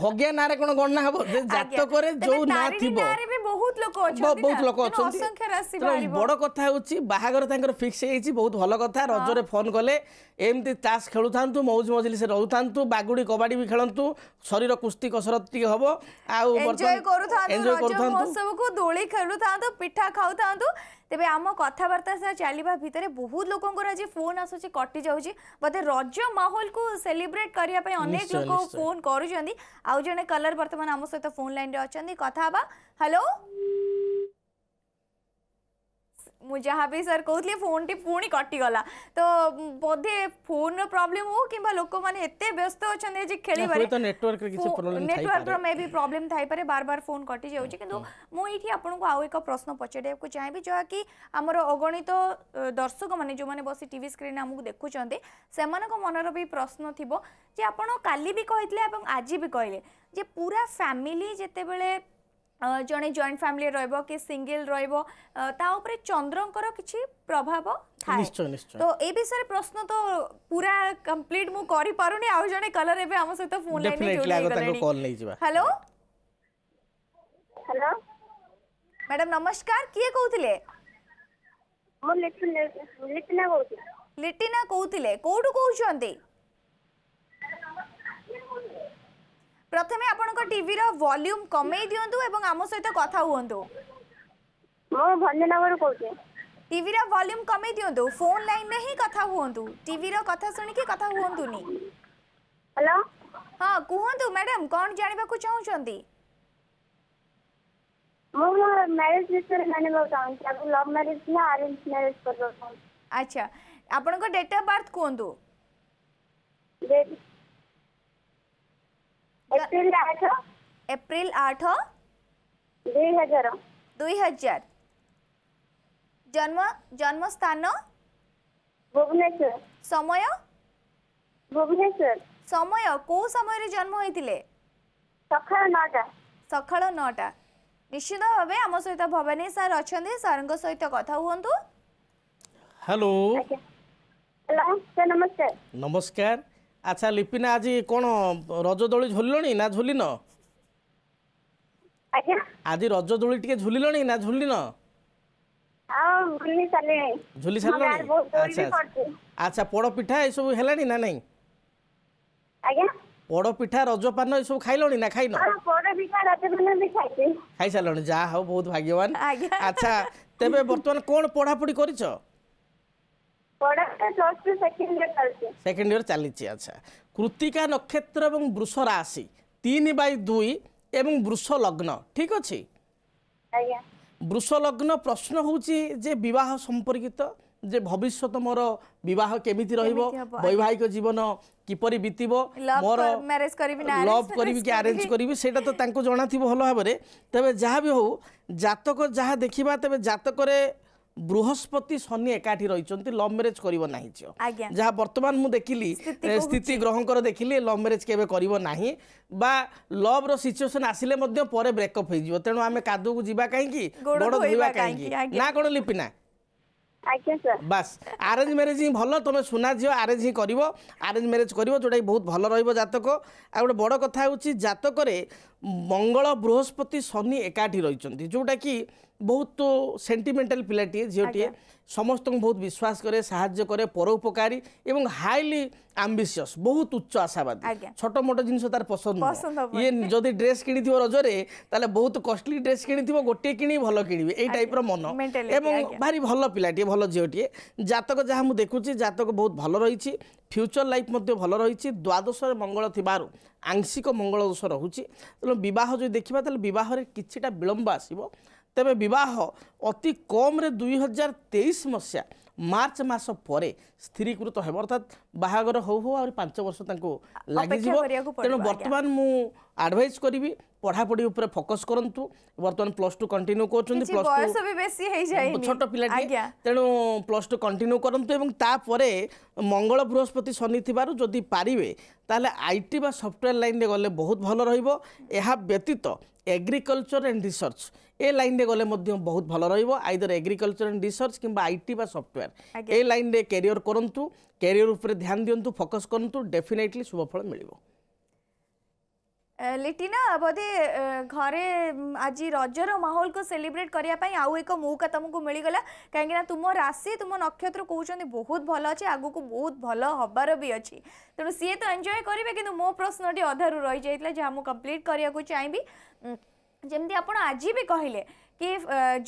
ଭଗିଆ ନାଁରେ କ'ଣ ଗଣନା ହବ ଯେ ଜାତକରେ ଯୋଉ ନାଁ ଥିବ ବହୁତ ଲୋକ ବହୁତ ଲୋକ ଅଛନ୍ତି ବଡ଼ କଥା ହେଉଛି ବାହାଘର ତାଙ୍କର ଫିକ୍ସ ହେଇଯାଇଛି ବହୁତ ଭଲ କଥା ରଜରେ ଫୋନ୍ କଲେ ଏମିତି ତାସ୍ ଖେଳୁଥାନ୍ତୁ ମଉଜ ମଜଲିସ ରହୁଥାନ୍ତୁ ବାଗୁଡ଼ି କବାଡ଼ି ବି ଖେଳନ୍ତୁ ଶରୀର କୁସ୍ତି କସରତ ଟିକେ ହବ ଆଉ ଏନ୍ଜୟ କରୁଥାନ୍ତୁ ଦୋଳି ଖେଳୁଥାନ୍ତୁ ପିଠା ଖାଉଥାନ୍ତୁ তেবে আম কথাবার্তা সহ চালা ভিতরে বহু লোকর আজ ফোন আসুচি কটি যাচ্ছে বোধে রজ মাহোল কু সেলিব্রেট করা অনেক লোক ফোন করছেন আউ জন কলর বর্তমান আম সহ ফোন লাইন অনেক কথা হবা হ্যালো ମୁଁ ଯାହା ବି ସାର୍ କହୁଥିଲି ଫୋନ୍ଟି ପୁଣି କଟିଗଲା ତ ବୋଧେ ଫୋନ୍ର ପ୍ରୋବ୍ଲେମ୍ ହଉ କିମ୍ବା ଲୋକମାନେ ଏତେ ବ୍ୟସ୍ତ ଅଛନ୍ତି ଯେ ଖେଳିବାରେ ନେଟୱାର୍କର ମେ ବି ପ୍ରୋବ୍ଲେମ୍ ଥାଇପାରେ ବାର ବାର ଫୋନ୍ କଟିଯାଉଛି କିନ୍ତୁ ମୁଁ ଏଇଠି ଆପଣଙ୍କୁ ଆଉ ଏକ ପ୍ରଶ୍ନ ପଚାରିବାକୁ ଚାହିଁବି ଯାହାକି ଆମର ଅଗଣିତ ଦର୍ଶକମାନେ ଯେଉଁମାନେ ବସି ଟିଭି ସ୍କ୍ରିନ୍ ଆମକୁ ଦେଖୁଛନ୍ତି ସେମାନଙ୍କ ମନର ବି ପ୍ରଶ୍ନ ଥିବ ଯେ ଆପଣ କାଲି ବି କହିଥିଲେ ଏବଂ ଆଜି ବି କହିଲେ ଯେ ପୁରା ଫ୍ୟାମିଲି ଯେତେବେଳେ ଜଣେ ଜଏଣ୍ଟ ଫ୍ୟାମିଲି ରହିବ କି ସିଙ୍ଗିଲ ରହିବ ତା ଉପରେ ଚନ୍ଦ୍ରଙ୍କର କିଛି ପ୍ରଭାବ ଥାଏ ତ ଏ ବିଷୟରେ ପ୍ରଶ୍ନ ତ ପୁରା କମ୍ପ୍ଲିଟ ମୁଁ କରିପାରୁନି ଆଉ ଜଣେ କଲର ଏବେ ଆମ ସହିତ ଫୋନ ଲାଇନରେ ହ୍ୟାଲୋ ହ୍ୟାଲୋ ମ୍ୟାଡାମ ନମସ୍କାର କିଏ କହୁଥିଲେ ମୁଁ ଲିଟିନା କହୁଥିଲି ଲିଟିନା କହୁଥିଲେ କୋଉଠୁ କହୁଛନ୍ତି প্রথমে আপনার টিভির ভলিউম কমাই দিও এবং আম সহিত কথা হুঁতু ভঞ্জনগর কৌছি টিভির ভলিউম কমাই দিও ফোন লাইনে হি কথা হুঁতু টিভির কথা শুণিকি কথা হুঁতুনি হ্যালো হ্যাঁ কুহতু ম্যাডাম কোণ জাঁয়া চাহুমান ମୁଁ ମୋର ମ୍ୟାରେଜ୍ ବିଷୟରେ ଜାଣିବାକୁ ଚାହୁଁଛି ଆପଣ ଲଭ୍ ମ୍ୟାରେଜ୍ ନା ଆରେଞ୍ଜ ମ୍ୟାରେଜ୍ କରିବାକୁ ଚାହୁଁଛି ଆଚ୍ଛା ଆପଣଙ୍କ ଡେଟ୍ ଅଫ୍ ବାର୍ଥ କୁହନ୍ତୁ ଡେଟ୍ ଏପ୍ରିଲ ଆଠ ଏପ୍ରିଲ ଆଠ ଦୁଇ ହଜାର ଦୁଇ ହଜାର ଜନ୍ମ ଜନ୍ମ ସ୍ଥାନ ଭୁବନେଶ୍ୱର ସମୟ ଭୁବନେଶ୍ୱର ସମୟ କୋଉ ସମୟରେ ଜନ୍ମ ହୋଇଥିଲେ ସକାଳ ନଅଟା ସକାଳ ନଅଟା ନିଶ୍ଚିତ ଭାବେ ଆମ ସହିତ ଭବାନୀ ସାର୍ ଅଛନ୍ତି ସାର୍ଙ୍କ ସହିତ କଥା ହୁଅନ୍ତୁ ହ୍ୟାଲୋ ହ୍ୟାଲୋ ସାର୍ ନମସ୍କାର ନମସ୍କାର আচ্ছা লিপিনা আজি কোন রজ দোলি ঝুলিলনি না ঝুলিন আজি রজ দোলি টিকে ঝুলিলনি না ঝুলিন ঝুলি সারিলনি আচ্ছা আচ্ছা পোড় পিঠা এসব হেলানি না নাই পোড় পিঠা রজ পান এসব খাইলনি না খাইন খাই সারিলনি যা হোক বহুত ভাগ্যবান আচ্ছা তেবে বর্তমান কোন পড়াপড়ি করিছ সেকেন্ড ইয়ার চালিছে আচ্ছা কৃতিকা নক্ষত্র এবং বৃষ রাশি তিন বাই দুই এবং বৃষ লগ্ন ঠিক আছে বৃষ লগ্ন প্রশ্ন হচ্ছে যে বিবাহ সম্পর্কিত যে ভবিষ্যৎ মোর বিবাহ কেমিতি রহব বৈবাহিক জীবন কিপর বিতিব মোর লভ করিবি কি আরেঞ্জ করিবি সেটা তো তাঙ্কু জনা থিব ভালো ভাবে তবে যা বি হউ জাতক যা দেখা তবে জাতকরে বৃহস্পতি শনি একাঠি রয়েছেন লভ ম্যারেজ করব না ঝিও যা বর্তমান মু দেখিলি স্থিতি গ্রহঙ্কর দেখিলি লভ ম্যারেজ কেবে করব না বা লভর সিচুয়েসন আসলে মধ্যে পরে ব্রেকঅপ হয়ে যাব তেণু আমি কাদুকু যা কী গোড় ধোয়া কী না কোণ লিপিনা বাস আরেঞ্জ ম্যারেজ ହିଁ ଭଲ ତମେ ସୁନା ଝିଅ ଆରେଞ୍ଜ ହିଁ କରିବ ଆରେଞ୍ଜ ମ୍ୟାରେଜ କରିବ ଯେଉଁଟାକି ବହୁତ ଭଲ ରହିବ ଜାତକ ଆଉ ଗୋଟେ ବଡ଼ କଥା ହେଉଛି ଜାତକରେ ମଙ୍ଗଳ ବୃହସ୍ପତି ଶନି ଏକାଠି ରହିଛନ୍ତି ଯେଉଁଟାକି ବହୁତ ସେଣ୍ଟିମେଣ୍ଟାଲ ପିଲାଟିଏ ଝିଅଟିଏ ସମସ୍ତଙ୍କୁ ବହୁତ ବିଶ୍ୱାସ କରେ ସାହାଯ୍ୟ କରେ ପରୋପକାରୀ ଏବଂ ହାଇଲି ଆମ୍ବିସିୟସ୍ ବହୁତ ଉଚ୍ଚ ଆଶାବାଦୀ ଛୋଟ ମୋଟ ଜିନିଷ ତାର ପସନ୍ଦ ଇଏ ଯଦି ଡ୍ରେସ୍ କିଣିଥିବ ରଜରେ ତାହେଲେ ବହୁତ କଷ୍ଟଲି ଡ୍ରେସ୍ କିଣିଥିବ ଗୋଟିଏ କିଣି ଭଲ କିଣିବେ ଏଇ ଟାଇପ୍ର ମନ ଏବଂ ଭାରି ଭଲ ପିଲାଟିଏ ଭଲ ଝିଅଟିଏ ଜାତକ ଯାହା ମୁଁ ଦେଖୁଛି ଜାତକ ବହୁତ ଭଲ ରହିଛି ଫ୍ୟୁଚର ଲାଇଫ୍ ମଧ୍ୟ ଭଲ ରହିଛି ଦ୍ୱାଦଶରେ ମଙ୍ଗଳ ଥିବାରୁ ଆଂଶିକ ମଙ୍ଗଳ ଦୋଷ ରହୁଛି ତେଣୁ ବିବାହ ଯଦି ଦେଖିବା ତାହେଲେ ବିବାହରେ କିଛିଟା ବିଳମ୍ବ ଆସିବ ତେବେ ବିବାହ ଅତି କମ୍ରେ ଦୁଇ ହଜାର ତେଇଶ ମସିହା ମାର୍ଚ୍ଚ ମାସ ପରେ ସ୍ଥିରୀକୃତ ହେବ ଅର୍ଥାତ୍ ବାହାଘର ହଉ ହଉ ଆହୁରି ପାଞ୍ଚ ବର୍ଷ ତାଙ୍କୁ ଲାଗିଯିବ ତେଣୁ ବର୍ତ୍ତମାନ ମୁଁ ଆଡ଼ଭାଇଜ୍ କରିବି ପଢ଼ାପଢ଼ି ଉପରେ ଫୋକସ୍ କରନ୍ତୁ ବର୍ତ୍ତମାନ ପ୍ଲସ୍ ଟୁ କଣ୍ଟିନ୍ୟୁ କରୁଛନ୍ତି ପ୍ଲସ୍ ଛୋଟ ପିଲାଟି ତେଣୁ ପ୍ଲସ୍ ଟୁ କଣ୍ଟିନ୍ୟୁ କରନ୍ତୁ ଏବଂ ତାପରେ ମଙ୍ଗଳ ବୃହସ୍ପତି ଶନି ଥିବାରୁ ଯଦି ପାରିବେ ତାହେଲେ ଆଇ ଟି ବା ସଫ୍ଟୱେର୍ ଲାଇନ୍ରେ ଗଲେ ବହୁତ ଭଲ ରହିବ ଏହା ବ୍ୟତୀତ এগ্রিকলচর এন্ড রিসর্চ এ লাইনে গেলে বহুত ভাল রহব আইদর এগ্রিকলচর এন্ড রিসর্চ কিংবা আইটি বা সফটওয়্যার এ লাইনে ক্যারিয়র করতু ক্যারিয়র উপরে ধ্যান দিও ফোকস করতু ডেফিনেটলি শুভফল মিলবে ଲିଟିନା ବୋଧେ ଘରେ ଆଜି ରଜର ମାହୋଲକୁ ସେଲିବ୍ରେଟ୍ କରିବା ପାଇଁ ଆଉ ଏକ ମୌକା ତୁମକୁ ମିଳିଗଲା କାହିଁକିନା ତୁମ ରାଶି ତୁମ ନକ୍ଷତ୍ର କହୁଛନ୍ତି ବହୁତ ଭଲ ଅଛି ଆଗକୁ ବହୁତ ଭଲ ହେବାର ବି ଅଛି ତେଣୁ ସିଏ ତ ଏନ୍ଜୟ କରିବେ କିନ୍ତୁ ମୋ ପ୍ରଶ୍ନଟି ଅଧାରୁ ରହିଯାଇଥିଲା ଯାହା ମୁଁ କମ୍ପ୍ଲିଟ୍ କରିବାକୁ ଚାହିଁବି ଯେମିତି ଆପଣ ଆଜି ବି କହିଲେ କି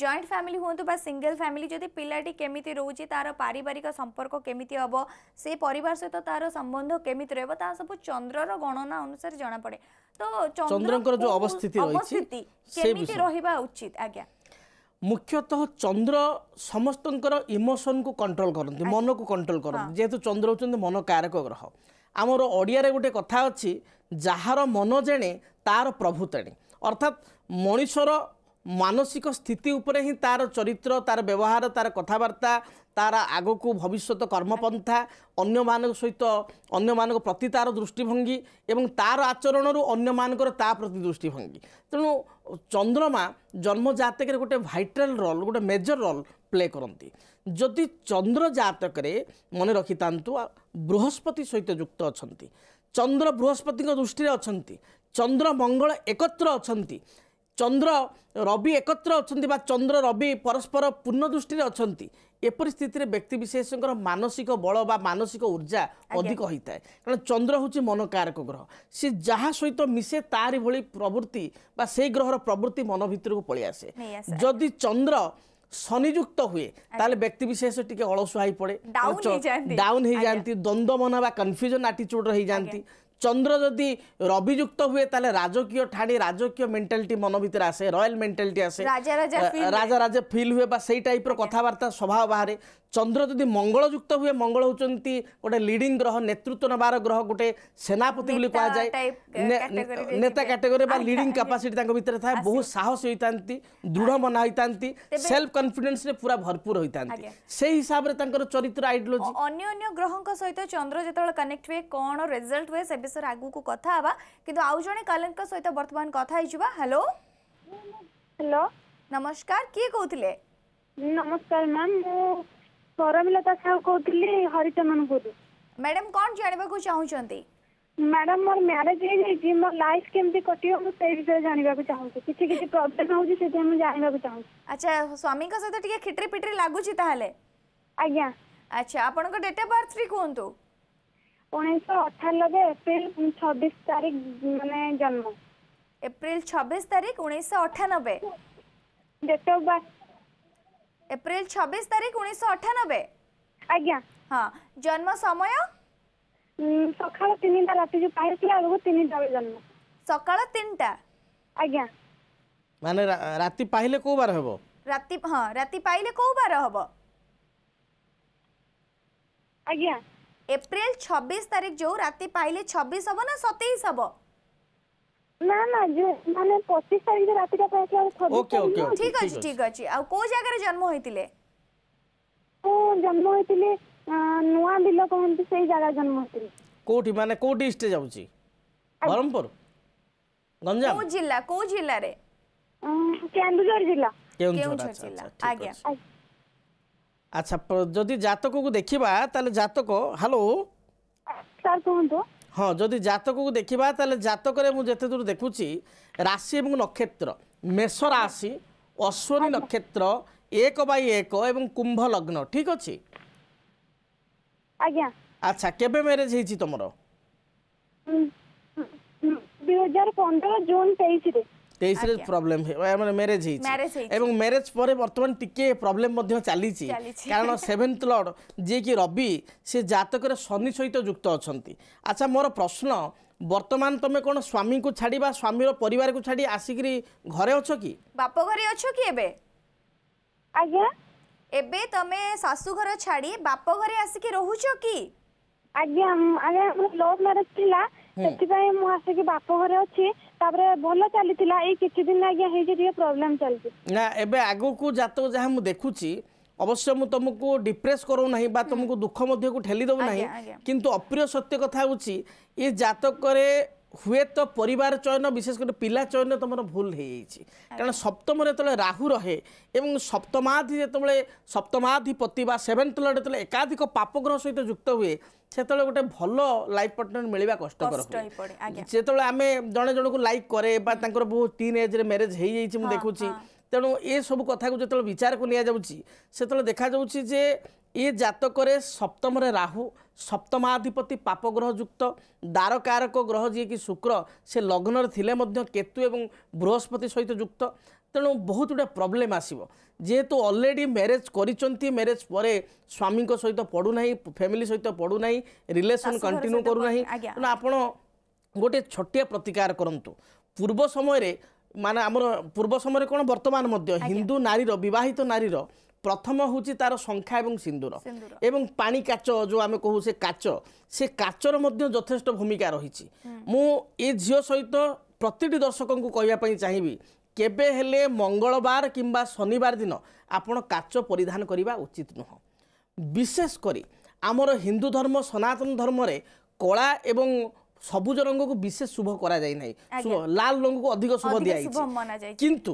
ଜଏଣ୍ଟ ଫ୍ୟାମିଲି ହୁଅନ୍ତୁ ବା ସିଙ୍ଗଲ ଫ୍ୟାମିଲି ଯଦି ପିଲାଟି କେମିତି ରହୁଛି ତା'ର ପାରିବାରିକ ସମ୍ପର୍କ କେମିତି ହେବ ସେ ପରିବାର ସହିତ ତା'ର ସମ୍ବନ୍ଧ କେମିତି ରହିବ ତାହା ସବୁ ଚନ୍ଦ୍ରର ଗଣନା ଅନୁସାରେ ଜଣାପଡ଼େ ତ ଚନ୍ଦ୍ରଙ୍କର ଯେଉଁ ଅବସ୍ଥିତି ଅବସ୍ଥିତି କେମିତି ରହିବା ଉଚିତ ଆଜ୍ଞା ମୁଖ୍ୟତଃ ଚନ୍ଦ୍ର ସମସ୍ତଙ୍କର ଇମୋସନକୁ କଣ୍ଟ୍ରୋଲ କରନ୍ତି ମନକୁ କଣ୍ଟ୍ରୋଲ କରନ୍ତି ଯେହେତୁ ଚନ୍ଦ୍ର ହେଉଛନ୍ତି ମନକାରକ ଗ୍ରହ ଆମର ଓଡ଼ିଆରେ ଗୋଟେ କଥା ଅଛି ଯାହାର ମନ ଜେଣେ ତା'ର ପ୍ରଭୁ ତେଣେ ଅର୍ଥାତ୍ ମଣିଷର মানসিক স্থিতি উপরে ହିଁ তার চরিত্র তার ব্যবহার তার কথাবার্তা তার আগକୁ ভবিষ্যৎ কর্মপন্থা অন্যମାନଙ୍କ সହିତ ଅନ୍ୟମାନଙ୍କ ପ୍ରତି ତାର ଦୃଷ୍ଟିଭଙ୍ଗୀ ଏବଂ ତାର ଆଚରଣରୁ ଅନ୍ୟମାନଙ୍କର ତା ପ୍ରତି ଦୃଷ୍ଟିଭଙ୍ଗୀ ତେଣୁ ଚନ୍ଦ୍ରମା ଜନ୍ମ ଜାତକରେ ଗୋଟେ ଭାଇଟାଲ୍ ରୋଲ୍ ଗୋଟେ ମେଜର୍ ରୋଲ୍ ପ୍ଲେ କରନ୍ତି ଯଦି ଚନ୍ଦ୍ର ଜାତକରେ ମନେ ରଖିଥାନ୍ତୁ ବୃହସ୍ପତି ସହିତ ଯୁକ୍ତ ଅଛନ୍ତି ଚନ୍ଦ୍ର ବୃହସ୍ପତିଙ୍କ ଦୃଷ୍ଟିରେ ଅଛନ୍ତି ଚନ୍ଦ୍ର ମଙ୍ଗଳ ଏକତ୍ର ଅଛନ୍ତି ଚନ୍ଦ୍ର ରବି ଏକତ୍ର ଅଛନ୍ତି ବା ଚନ୍ଦ୍ର ରବି ପରସ୍ପର ପୂର୍ଣ୍ଣ ଦୃଷ୍ଟିରେ ଅଛନ୍ତି ଏପରି ସ୍ଥିତିରେ ବ୍ୟକ୍ତିବିଶେଷଙ୍କର ମାନସିକ ବଳ ବା ମାନସିକ ଉର୍ଜା ଅଧିକ ହୋଇଥାଏ କାରଣ ଚନ୍ଦ୍ର ହେଉଛି ମନକାରକ ଗ୍ରହ ସେ ଯାହା ସହିତ ମିଶେ ତାରି ଭଳି ପ୍ରବୃତ୍ତି ବା ସେଇ ଗ୍ରହର ପ୍ରବୃତ୍ତି ମନ ଭିତରକୁ ପଳେଇ ଆସେ ଯଦି ଚନ୍ଦ୍ର ଶନିଯୁକ୍ତ ହୁଏ ତାହେଲେ ବ୍ୟକ୍ତିବିଶେଷ ଟିକେ ଅଳସୁଆ ହେଇପଡ଼େ ଡାଉନ୍ ହେଇଯାଆନ୍ତି ଦ୍ୱନ୍ଦ୍ୱ ମନ ବା କନଫ୍ୟୁଜନ୍ ଆଟିଚ୍ୟୁଡ଼୍ର ହେଇଯାଆନ୍ତି চন্দ্র যদি রবিযুক্ত হুয়ে তাহলে রাজকীয় ঠাড়ি রাজকীয় মেন্টালিটি মন ভিতরে আসে রয়্যাল মেন্টালিটি আসে রাজা রাজা ফিল হুয়ে বা সেই টাইপর কথাবার্তা স্বভাব বাহারে চন্দ্র যদি মঙ্গলযুক্ত হুয়ে মঙ্গল হচ্ছেন গোটে লিডিং গ্রহ নেতৃত্ব নেবার গ্রহ গোটে সেনাপতি বলে কুহযায় নেতা ক্যাটেগোরি বা লিডিং ক্যাপাসিটি তাঁর ভিতরে থাকে বহু সাহস হয়ে থাকে দৃঢ় মনা হয়ে থাকে সেলফ কনফিডেন্স পুরা ভরপুর হয়ে থাকে সেই হিসাবে তাঁর চরিত্র আইডিওলোজি অন্য অন্য গ্রহঙ্ক সহ চন্দ্র যেত কানেক্ট হুয়ে কোণ রেজল্ট হুয়ে সে বিষয়ে আগুকু কথা হবা কিন্তু আউ জনে কলেঙ্ক সহিত বর্তমান কথা হইযিবা হ্যালো হ্যালো নমস্কার কি কৌতিলে নমস্কার ম্যাম মু সরমিলতা সাহু কৌতিলে হরিচন্দনপুরু ম্যাডাম কোন জানিবাকু চাহুচন্তি ম্যাডাম মোর ম্যারেজ হয়ে যাইছি মোর লাইফ কেমতি কটিব মু সেই বিষয়ে জানিবাকু চাহুছি কিছু কিছু প্রবলেম হউছি সেটা মু জানিবাকু চাহুছি আচ্ছা স্বামীଙ୍କ সহিত টিকে খিটরি পিটরি লাগুছি তাহলে আজ্ঞা আচ্ছা আপনার ডেট অফ বার্থ রি কুহন্তু ଉଣେଇଶହ ଅଠାନବେ ଏପ୍ରିଲ ଛବିଶ ତାରିଖ ମାନେ ଜନ୍ମ ଏପ୍ରିଲ ଛବିଶ ତାରିଖ ଉଣେଇଶହ ଅଠାନବେ ଡେଟ୍ ଅଫ୍ ବାର୍ଥ ଏପ୍ରିଲ ଛବିଶ ତାରିଖ ଉଣେଇଶହ ଅଠାନବେ ଆଜ୍ଞା ହଁ ଜନ୍ମ ସମୟ ସକାଳ ତିନିଟା ରାତି ଯୋଉ ପାଇଥିଲା ବେଳକୁ ତିନିଟା ବେଳେ ଜନ୍ମ ସକାଳ ତିନିଟା ଆଜ୍ଞା ମାନେ ରାତି ପାଇଲେ କୋଉ ବାର ହେବ ରାତି ହଁ ରାତି ପାଇଲେ କୋଉ ବାର ହେବ ଆଜ୍ଞା এপ্রিল ছবিশ তারিখ যে রাতে পাইলে ছবিশ হব না সতেইশ হব না না মানে পঁচিশ তারিখ রাতিটা পাইছিল ওকে ওকে ঠিক আছে ঠিক আছে আর কো জায়গায় জন্ম হয়েছিলে ও জন্ম হয়েছিলে ନୂଆ ବିଲ କହନ୍ତି ସେଇ ଜାଗା ଜନ୍ମ ହେଇଥିଲି କୋଉଠି ମାନେ କୋଉ ଡିଷ୍ଟ୍ରିକ୍ଟ ଯାଉଛି ବ୍ରହ୍ମପୁର ଗଞ୍ଜାମ କୋଉ ଜିଲ୍ଲା କୋଉ ଜିଲ୍ଲାରେ କେନ୍ଦୁଝର ଜିଲ୍ଲା କେନ୍ଦୁଝର ଜିଲ୍ଲା ଆଜ୍ଞା আচ্ছা যদি জাতকକୁ ଦେଖିବା ତାହେଲେ ଜାତକ ହ୍ୟାଲୋ ସାର୍ କୁହନ୍ତୁ ହଁ ଯଦି ଜାତକକୁ ଦେଖିବା ତାହେଲେ ଜାତକରେ ମୁଁ ଯେତେ ଦୂର ଦେଖୁଛି ରାଶି ଏବଂ ନକ୍ଷତ୍ର ମେଷ ରାଶି ଅଶ୍ୱିନୀ ନକ୍ଷତ୍ର ଏକ ବାଇ ଏକ ଏବଂ କୁମ୍ଭ ଲଗ୍ନ ଠିକ୍ ଅଛି ଆଜ୍ଞା ଆଚ୍ଛା କେବେ ମ୍ୟାରେଜ୍ ହେଇଛି ତମର ଦୁଇ ହଜାର ପନ୍ଦର ଜୁନ୍ ତେଇଶରେ তেইশରେ ପ୍ରୋବ୍ଲେମ୍ ଆମର ମ୍ୟାରେଜ୍ ହେଇଛି ଏବଂ ମ୍ୟାରେଜ୍ ପରେ ବର୍ତ୍ତମାନ ଟିକେ ପ୍ରୋବ୍ଲେମ୍ ମଧ୍ୟ ଚାଲିଛି କାରଣ ସେଭେନ୍ଥ ଲର୍ଡ଼ ଯିଏକି ରବି ସେ ଜାତକରେ ଶନି ସହିତ ଯୁକ୍ତ ଅଛନ୍ତି ଆଚ୍ଛା ମୋର ପ୍ରଶ୍ନ বর্তমান তুমি কোন স্বামী কু ছাড়ি বা স্বামীর পরিবার কু ছাড়ি আসিকি ঘরে অছ কি বাপ ঘরে অছ কি এবে আজ্ঞা এবে তুমি শাশু ঘর ছাড়ি বাপ ঘরে আসিকি রহুছ কি আজ্ঞা আগে লভ ম্যারেজ ছিলা ସେଥିପାଇଁ ମୁଁ ଆସିକି ବାପ ଘରେ ଅଛି ତାପରେ ଭଲ ଚାଲିଥିଲା ଏଇ କିଛି ଦିନ ଆଜ୍ଞା ହେଇଛି ଟିକେ ପ୍ରୋବ୍ଲେମ ଚାଲିଛି ନା ଏବେ ଆଗକୁ ଜାତକ ଯାହା ମୁଁ ଦେଖୁଛି ଅବଶ୍ୟ ମୁଁ ତମକୁ ଡିପ୍ରେସ୍ କରଉନାହିଁ ବା ତମକୁ ଦୁଃଖ ମଧ୍ୟକୁ ଠେଲି ଦେଉନାହିଁ କିନ୍ତୁ ଅପ୍ରିୟ ସତ୍ୟ କଥା ହେଉଛି ଏ ଜାତକରେ হুয়েত পরিবার চয়ন বিশেষ করে পিলা চয়ন তোমার ভুল হয়েযাই কারণ সপ্তমে যেতবে রাহু রহে এবং সপ্তমাধি যেতবে সপ্তমাধিপতি বা সেভেন্থ লর্ড যেতবে একাধিক পাপগ্রহ সহ যুক্ত হুয়ে সেতবে গোটে ভাল লাইফ পার্টনর মিলবা কষ্টকর যেতবে আমি জনে জনক লাইক করে বা তাঁর বহু টিন এজ্রে ম্যারেজ হয়েযাই দেখুছি ତେଣୁ ଏସବୁ କଥାକୁ ଯେତେବେଳେ ବିଚାରକୁ ନିଆଯାଉଛି ସେତେବେଳେ ଦେଖାଯାଉଛି ଯେ ଏ ଜାତକରେ ସପ୍ତମରେ ରାହୁ ସପ୍ତମାଧିପତି ଯୁକ୍ତ ଦ୍ୱାରକାରକ ଗ୍ରହ ଯିଏକି ଶୁକ୍ର ସେ ଲଗ୍ନରେ ଥିଲେ ମଧ୍ୟ କେତୁ ଏବଂ ବୃହସ୍ପତି ସହିତ ଯୁକ୍ତ ତେଣୁ ବହୁତ ଗୁଡ଼ିଏ ପ୍ରୋବ୍ଲେମ୍ ଆସିବ ଯେହେତୁ ଅଲରେଡ଼ି ମ୍ୟାରେଜ୍ କରିଛନ୍ତି ମ୍ୟାରେଜ୍ ପରେ ସ୍ୱାମୀଙ୍କ ସହିତ ପଡ଼ୁନାହିଁ ଫ୍ୟାମିଲି ସହିତ ପଡ଼ୁନାହିଁ ରିଲେସନ୍ କଣ୍ଟିନ୍ୟୁ କରୁନାହିଁ ତେଣୁ ଆପଣ ଗୋଟିଏ ଛୋଟିଆ ପ୍ରତିକାର କରନ୍ତୁ ପୂର୍ବ ସମୟରେ ମାନେ ଆମର ପୂର୍ବ ସମୟରେ କ'ଣ ବର୍ତ୍ତମାନ ମଧ୍ୟ ହିନ୍ଦୁ ନାରୀର ବିବାହିତ ନାରୀର ପ୍ରଥମ ହେଉଛି ତାର ଶଙ୍ଖା ଏବଂ ସିନ୍ଦୁର ଏବଂ ପାଣି କାଚ ଯେଉଁ ଆମେ କହୁ ସେ କାଚ ସେ କାଚର ମଧ୍ୟ ଯଥେଷ୍ଟ ଭୂମିକା ରହିଛି ମୁଁ ଏ ଝିଅ ସହିତ ପ୍ରତିଟି ଦର୍ଶକଙ୍କୁ କହିବା ପାଇଁ ଚାହିଁବି କେବେ ହେଲେ ମଙ୍ଗଳବାର କିମ୍ବା ଶନିବାର ଦିନ ଆପଣ କାଚ ପରିଧାନ କରିବା ଉଚିତ ନୁହଁ ବିଶେଷ କରି ଆମର ହିନ୍ଦୁ ଧର୍ମ ସନାତନ ଧର୍ମରେ କଳା ଏବଂ ସବୁଜ ରଙ୍ଗକୁ ବିଶେଷ ଶୁଭ କରାଯାଇ ନାହିଁ ଲାଲ ରଙ୍ଗକୁ ଅଧିକ ଶୁଭ ଦିଆଯାଇଛି କିନ୍ତୁ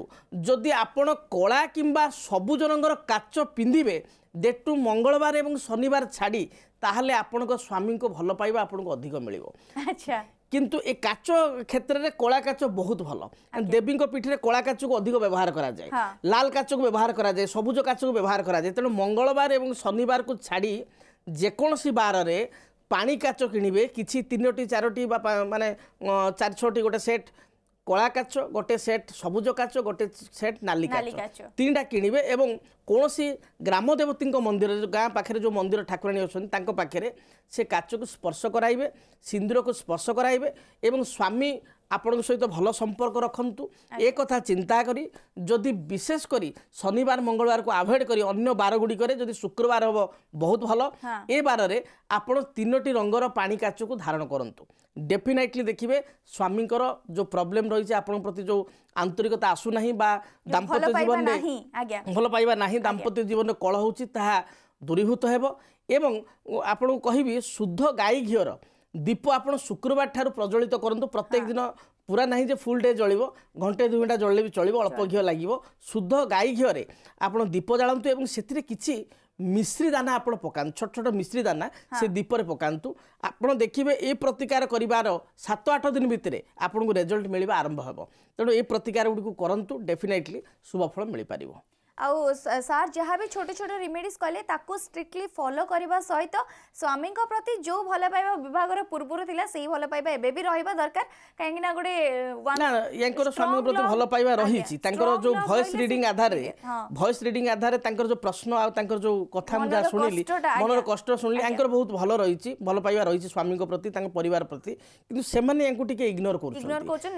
ଯଦି ଆପଣ କଳା କିମ୍ବା ସବୁଜ ରଙ୍ଗର କାଚ ପିନ୍ଧିବେ ଦେଟୁ ମଙ୍ଗଳବାର ଏବଂ ଶନିବାର ଛାଡ଼ି ତାହେଲେ ଆପଣଙ୍କ ସ୍ୱାମୀଙ୍କୁ ଭଲ ପାଇବା ଆପଣଙ୍କୁ ଅଧିକ ମିଳିବ ଆଚ୍ଛା কিন্তু এ কাচ ক্ষেত্রে কলা কাচ বহুত ভালো দেবী পিঠে কলা কাচক অধিক ব্যবহার করা যায় লাল কাচক ব্যবহার করা যায় সবুজ কাচক ব্যবহার করা যায় তেমন মঙ্গলবার এবং শনিবার ছাড়ি যেকোনসি বারে ପାଣି କାଚ କିଣିବେ କିଛି ତିନୋଟି ଚାରୋଟି ବା ମାନେ ଚାରି ଛଅଟି ଗୋଟେ ସେଟ୍ କଳା କାଚ ଗୋଟେ ସେଟ୍ ସବୁଜ କାଚ ଗୋଟେ ସେଟ୍ ନାଲି କାଚ ତିନିଟା କିଣିବେ ଏବଂ କୌଣସି ଗ୍ରାମ ଦେବତୀଙ୍କ ମନ୍ଦିରରେ ଗାଁ ପାଖରେ ଯେଉଁ ମନ୍ଦିର ଠାକୁରାଣୀ ଅଛନ୍ତି ତାଙ୍କ ପାଖରେ ସେ କାଚକୁ ସ୍ପର୍ଶ କରାଇବେ ସିନ୍ଦୁରକୁ ସ୍ପର୍ଶ କରାଇବେ ଏବଂ ସ୍ୱାମୀ ଆପଣଙ୍କ ସହିତ ଭଲ ସମ୍ପର୍କ ରଖନ୍ତୁ ଏ କଥା ଚିନ୍ତା କରି ଯଦି ବିଶେଷ କରି ଶନିବାର ମଙ୍ଗଳବାରକୁ ଆଭଏଡ଼ କରି ଅନ୍ୟ ବାର ଗୁଡ଼ିକରେ ଯଦି ଶୁକ୍ରବାର ହେବ ବହୁତ ଭଲ ଏ ବାରରେ ଆପଣ ତିନୋଟି ରଙ୍ଗର ପାଣି କାଚକୁ ଧାରଣ କରନ୍ତୁ ଡେଫିନେଟଲି ଦେଖିବେ ସ୍ୱାମୀଙ୍କର ଯେଉଁ ପ୍ରୋବ୍ଲେମ୍ ରହିଛି ଆପଣଙ୍କ ପ୍ରତି ଯେଉଁ ଆନ୍ତରିକତା ଆସୁନାହିଁ ବା ଦାମ୍ପତ୍ୟ ଜୀବନରେ ଭଲ ପାଇବା ନାହିଁ ଦାମ୍ପତ୍ୟ ଜୀବନରେ କଳ ହେଉଛି ତାହା ଦୂରୀଭୂତ ହେବ ଏବଂ ଆପଣଙ୍କୁ କହିବି ଶୁଦ୍ଧ ଗାଈ ଘିଅର ଦୀପ ଆପଣ ଶୁକ୍ରବାର ଠାରୁ ପ୍ରଜ୍ୱଳିତ କରନ୍ତୁ ପ୍ରତ୍ୟେକ ଦିନ ପୁରା ନାହିଁ ଯେ ଫୁଲ୍ ଡେ ଜଳିବ ଘଣ୍ଟେ ଦୁଇ ଘଣ୍ଟା ଜଳିଲେ ବି ଚଳିବ ଅଳ୍ପ ଘିଅ ଲାଗିବ ଶୁଦ୍ଧ ଗାଈ ଘିଅରେ ଆପଣ ଦୀପ ଜାଳନ୍ତୁ ଏବଂ ସେଥିରେ କିଛି ମିଶ୍ରି ଦାନା ଆପଣ ପକାନ୍ତୁ ଛୋଟ ଛୋଟ ମିଶ୍ରି ଦାନା ସେ ଦୀପରେ ପକାନ୍ତୁ ଆପଣ ଦେଖିବେ ଏ ପ୍ରତିକାର କରିବାର ସାତ ଆଠ ଦିନ ଭିତରେ ଆପଣଙ୍କୁ ରେଜଲ୍ଟ ମିଳିବା ଆରମ୍ଭ ହେବ ତେଣୁ ଏ ପ୍ରତିକାର ଗୁଡ଼ିକୁ କରନ୍ତୁ ଡେଫିନେଟଲି ଶୁଭଫଳ ମିଳିପାରିବ ଆଉ ସାର୍ ଯାହା ବି ଛୋଟ ଛୋଟ ରିମେଡ଼ିସ୍ କଲେ ତାକୁ ଷ୍ଟ୍ରିକ୍ଟଲି ଫଲୋ କରିବା ସହିତ ସ୍ୱାମୀଙ୍କ ପ୍ରତି ଯେଉଁ ଭଲ ପାଇବା ବିଭାଘର ପୂର୍ବରୁ ଥିଲା ସେଇ ଭଲ ପାଇବା ଏବେ ବି ରହିବା ଦରକାର କାହିଁକି ନା ଗୋଟେ ୟାଙ୍କର ସ୍ୱାମୀଙ୍କ ପ୍ରତି ଭଲ ପାଇବା ରହିଛି ତାଙ୍କର ଯେଉଁ ଭଏସ୍ ରିଡିଂ ଆଧାରରେ ଭଏସ୍ ରିଡିଂ ଆଧାରରେ ତାଙ୍କର ଯେଉଁ ପ୍ରଶ୍ନ ଆଉ ତାଙ୍କର ଯେଉଁ କଥା ମୁଁ ଯାହା ଶୁଣିଲି ମନର କଷ୍ଟ ଶୁଣିଲି ୟାଙ୍କର ବହୁତ ଭଲ ରହିଛି ଭଲ ପାଇବା ରହିଛି ସ୍ୱାମୀଙ୍କ ପ୍ରତି ତାଙ୍କ ପରିବାର ପ୍ରତି କିନ୍ତୁ ସେମାନେ ୟାଙ୍କୁ ଟିକେ ଇଗ୍ନୋର କରୁଛନ୍ତି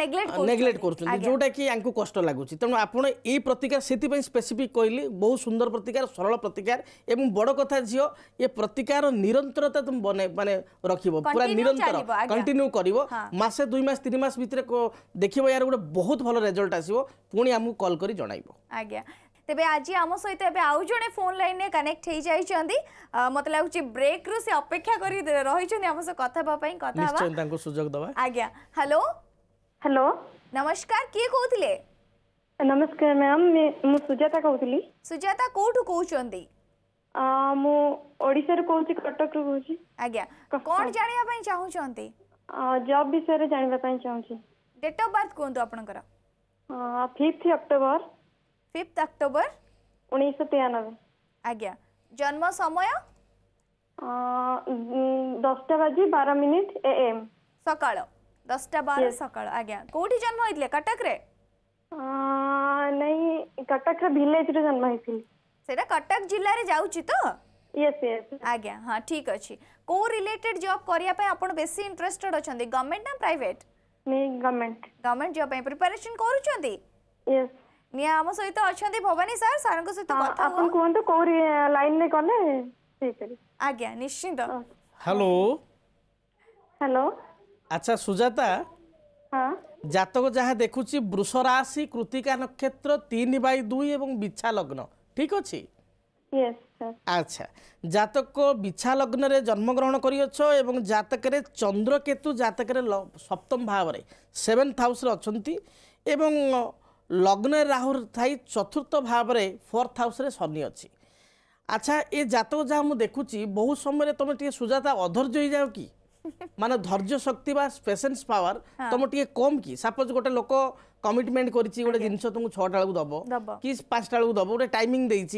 ନେଗ୍ଲେକ୍ଟ କରୁଛନ୍ତି ଯେଉଁଟାକି ୟାଙ୍କୁ କଷ୍ଟ ଲାଗୁଛି ତେଣୁ ଆପଣ ଏଇ ପ୍ରତିକାର ସେଥିପାଇଁ ସ୍ପେସିଫିକ୍ ବି କହିଲି ବହୁ ସୁନ୍ଦର ପ୍ରତିକାର ସରଳ ପ୍ରତିକାର ଏବଂ ବଡ଼ କଥା ଝିଅ ଏ ପ୍ରତିକାର ନିରନ୍ତରତା ତୁମେ ବନେ ମାନେ ରଖିବ ପୁରା ନିରନ୍ତର କଣ୍ଟିନ୍ୟୁ କରିବ ମାସେ ଦୁଇ ମାସ ତିନି ମାସ ଭିତରେ ଦେଖିବ ୟାର ଗୋଟେ ବହୁତ ଭଲ ରେଜଲ୍ଟ ଆସିବ ପୁଣି ଆମକୁ କଲ୍ କରି ଜଣାଇବ ଆଜ୍ଞା তেবে আজি আম সহিত এবে আউ জনে ফোন লাইনে কানেক্ট হয়ে যাইছন্তি মতে লাগুছি ব্রেক রু সে অপেক্ষা করি রহিছন্তি আম সহ কথা হবা পাই কথা হবা নিশ্চয় তাঙ্কু সুযোগ দবা আজ্ঞা হ্যালো হ্যালো নমস্কার কি কইতিলে नमस्कार मैम मु सुजाता कहली सुजाता कोठु कोउचंदी आ मु ओडिसा रे कोउचि कटक रे कोउचि आ गया हाँ। कोन जानिया पई चाहु चंदी आ जॉब विषय रे जानिबा पई चाहु छी डेट ऑफ बर्थ कोन तो आपन कर आ 5 अक्टूबर 5 अक्टूबर 1993 आ गया जन्म समय आ 10:12 मिनिट एएम सकाळ 10:12 सकाळ आ गया कोठी जन्म होइले कटक रे ନାଇଁ କଟକର ଭିଲେଜରେ ଜନ୍ମ ହେଇଥିଲି ସେଇଟା କଟକ ଜିଲ୍ଲାରେ ଯାଉଛି ତ ଆଜ୍ଞା ହଁ ଠିକ୍ ଅଛି କୋଉ ରିଲେଟେଡ୍ ଜବ୍ କରିବା ପାଇଁ ଆପଣ ବେଶୀ ଇଣ୍ଟରେଷ୍ଟେଡ୍ ଅଛନ୍ତି ଗଭର୍ଣ୍ଣମେଣ୍ଟ ନା ପ୍ରାଇଭେଟ୍ ଗଭର୍ଣ୍ଣମେଣ୍ଟ ଗଭର୍ଣ୍ଣମେଣ୍ଟ ଜବ୍ ପାଇଁ ପ୍ରିପାରେସନ୍ କରୁଛନ୍ତି ନିଆ ଆମ ସହିତ ଅଛନ୍ତି ଭବାନୀ ସାର୍ ସାର୍ଙ୍କ ସହିତ କଥା ଆପଣ କୁହନ୍ତୁ କୋଉ ଲାଇନ୍ରେ କଲେ ଆଜ୍ଞା ନିଶ୍ଚିନ୍ତ ହ୍ୟାଲୋ ହ୍ୟାଲୋ ଆଚ୍ଛା ସୁଜାତା ହଁ জাতক যাহা দেখুছি বৃষ রাশি কৃতিকা নক্ষত্র তিন বাই দুই এবং বিছা লগ্ন ঠিক আছে আচ্ছা জাতক বিছা লগ্নরে জন্মগ্রহণ করিଅছ এবং জাতকরে চন্দ্রকেতু জাতকরে সপ্তম ভাবরে সেভেন্থ হাউসরে অনেক এবং লগ্নে রাহু থাই চতুর্থ ভাবরে ফোর্থ হাউসরে শনি অছি আচ্ছা এ জাতক যা মু দেখুছি বহু সময় তুমি টিকে সুজাতা অধৈর্য হয়ে যাও কি মানে ধৈর্য শক্তি বা পেসেন্স পাওয়ার তোম টিকে কম কি সাপোজ গোটে লোক কমিটমেন্ট করেছি গোটে জিনিস তুমি ছটা বেলু দেব কি পাঁচটা বেলু দেব গোটে টাইমিং দিয়েছি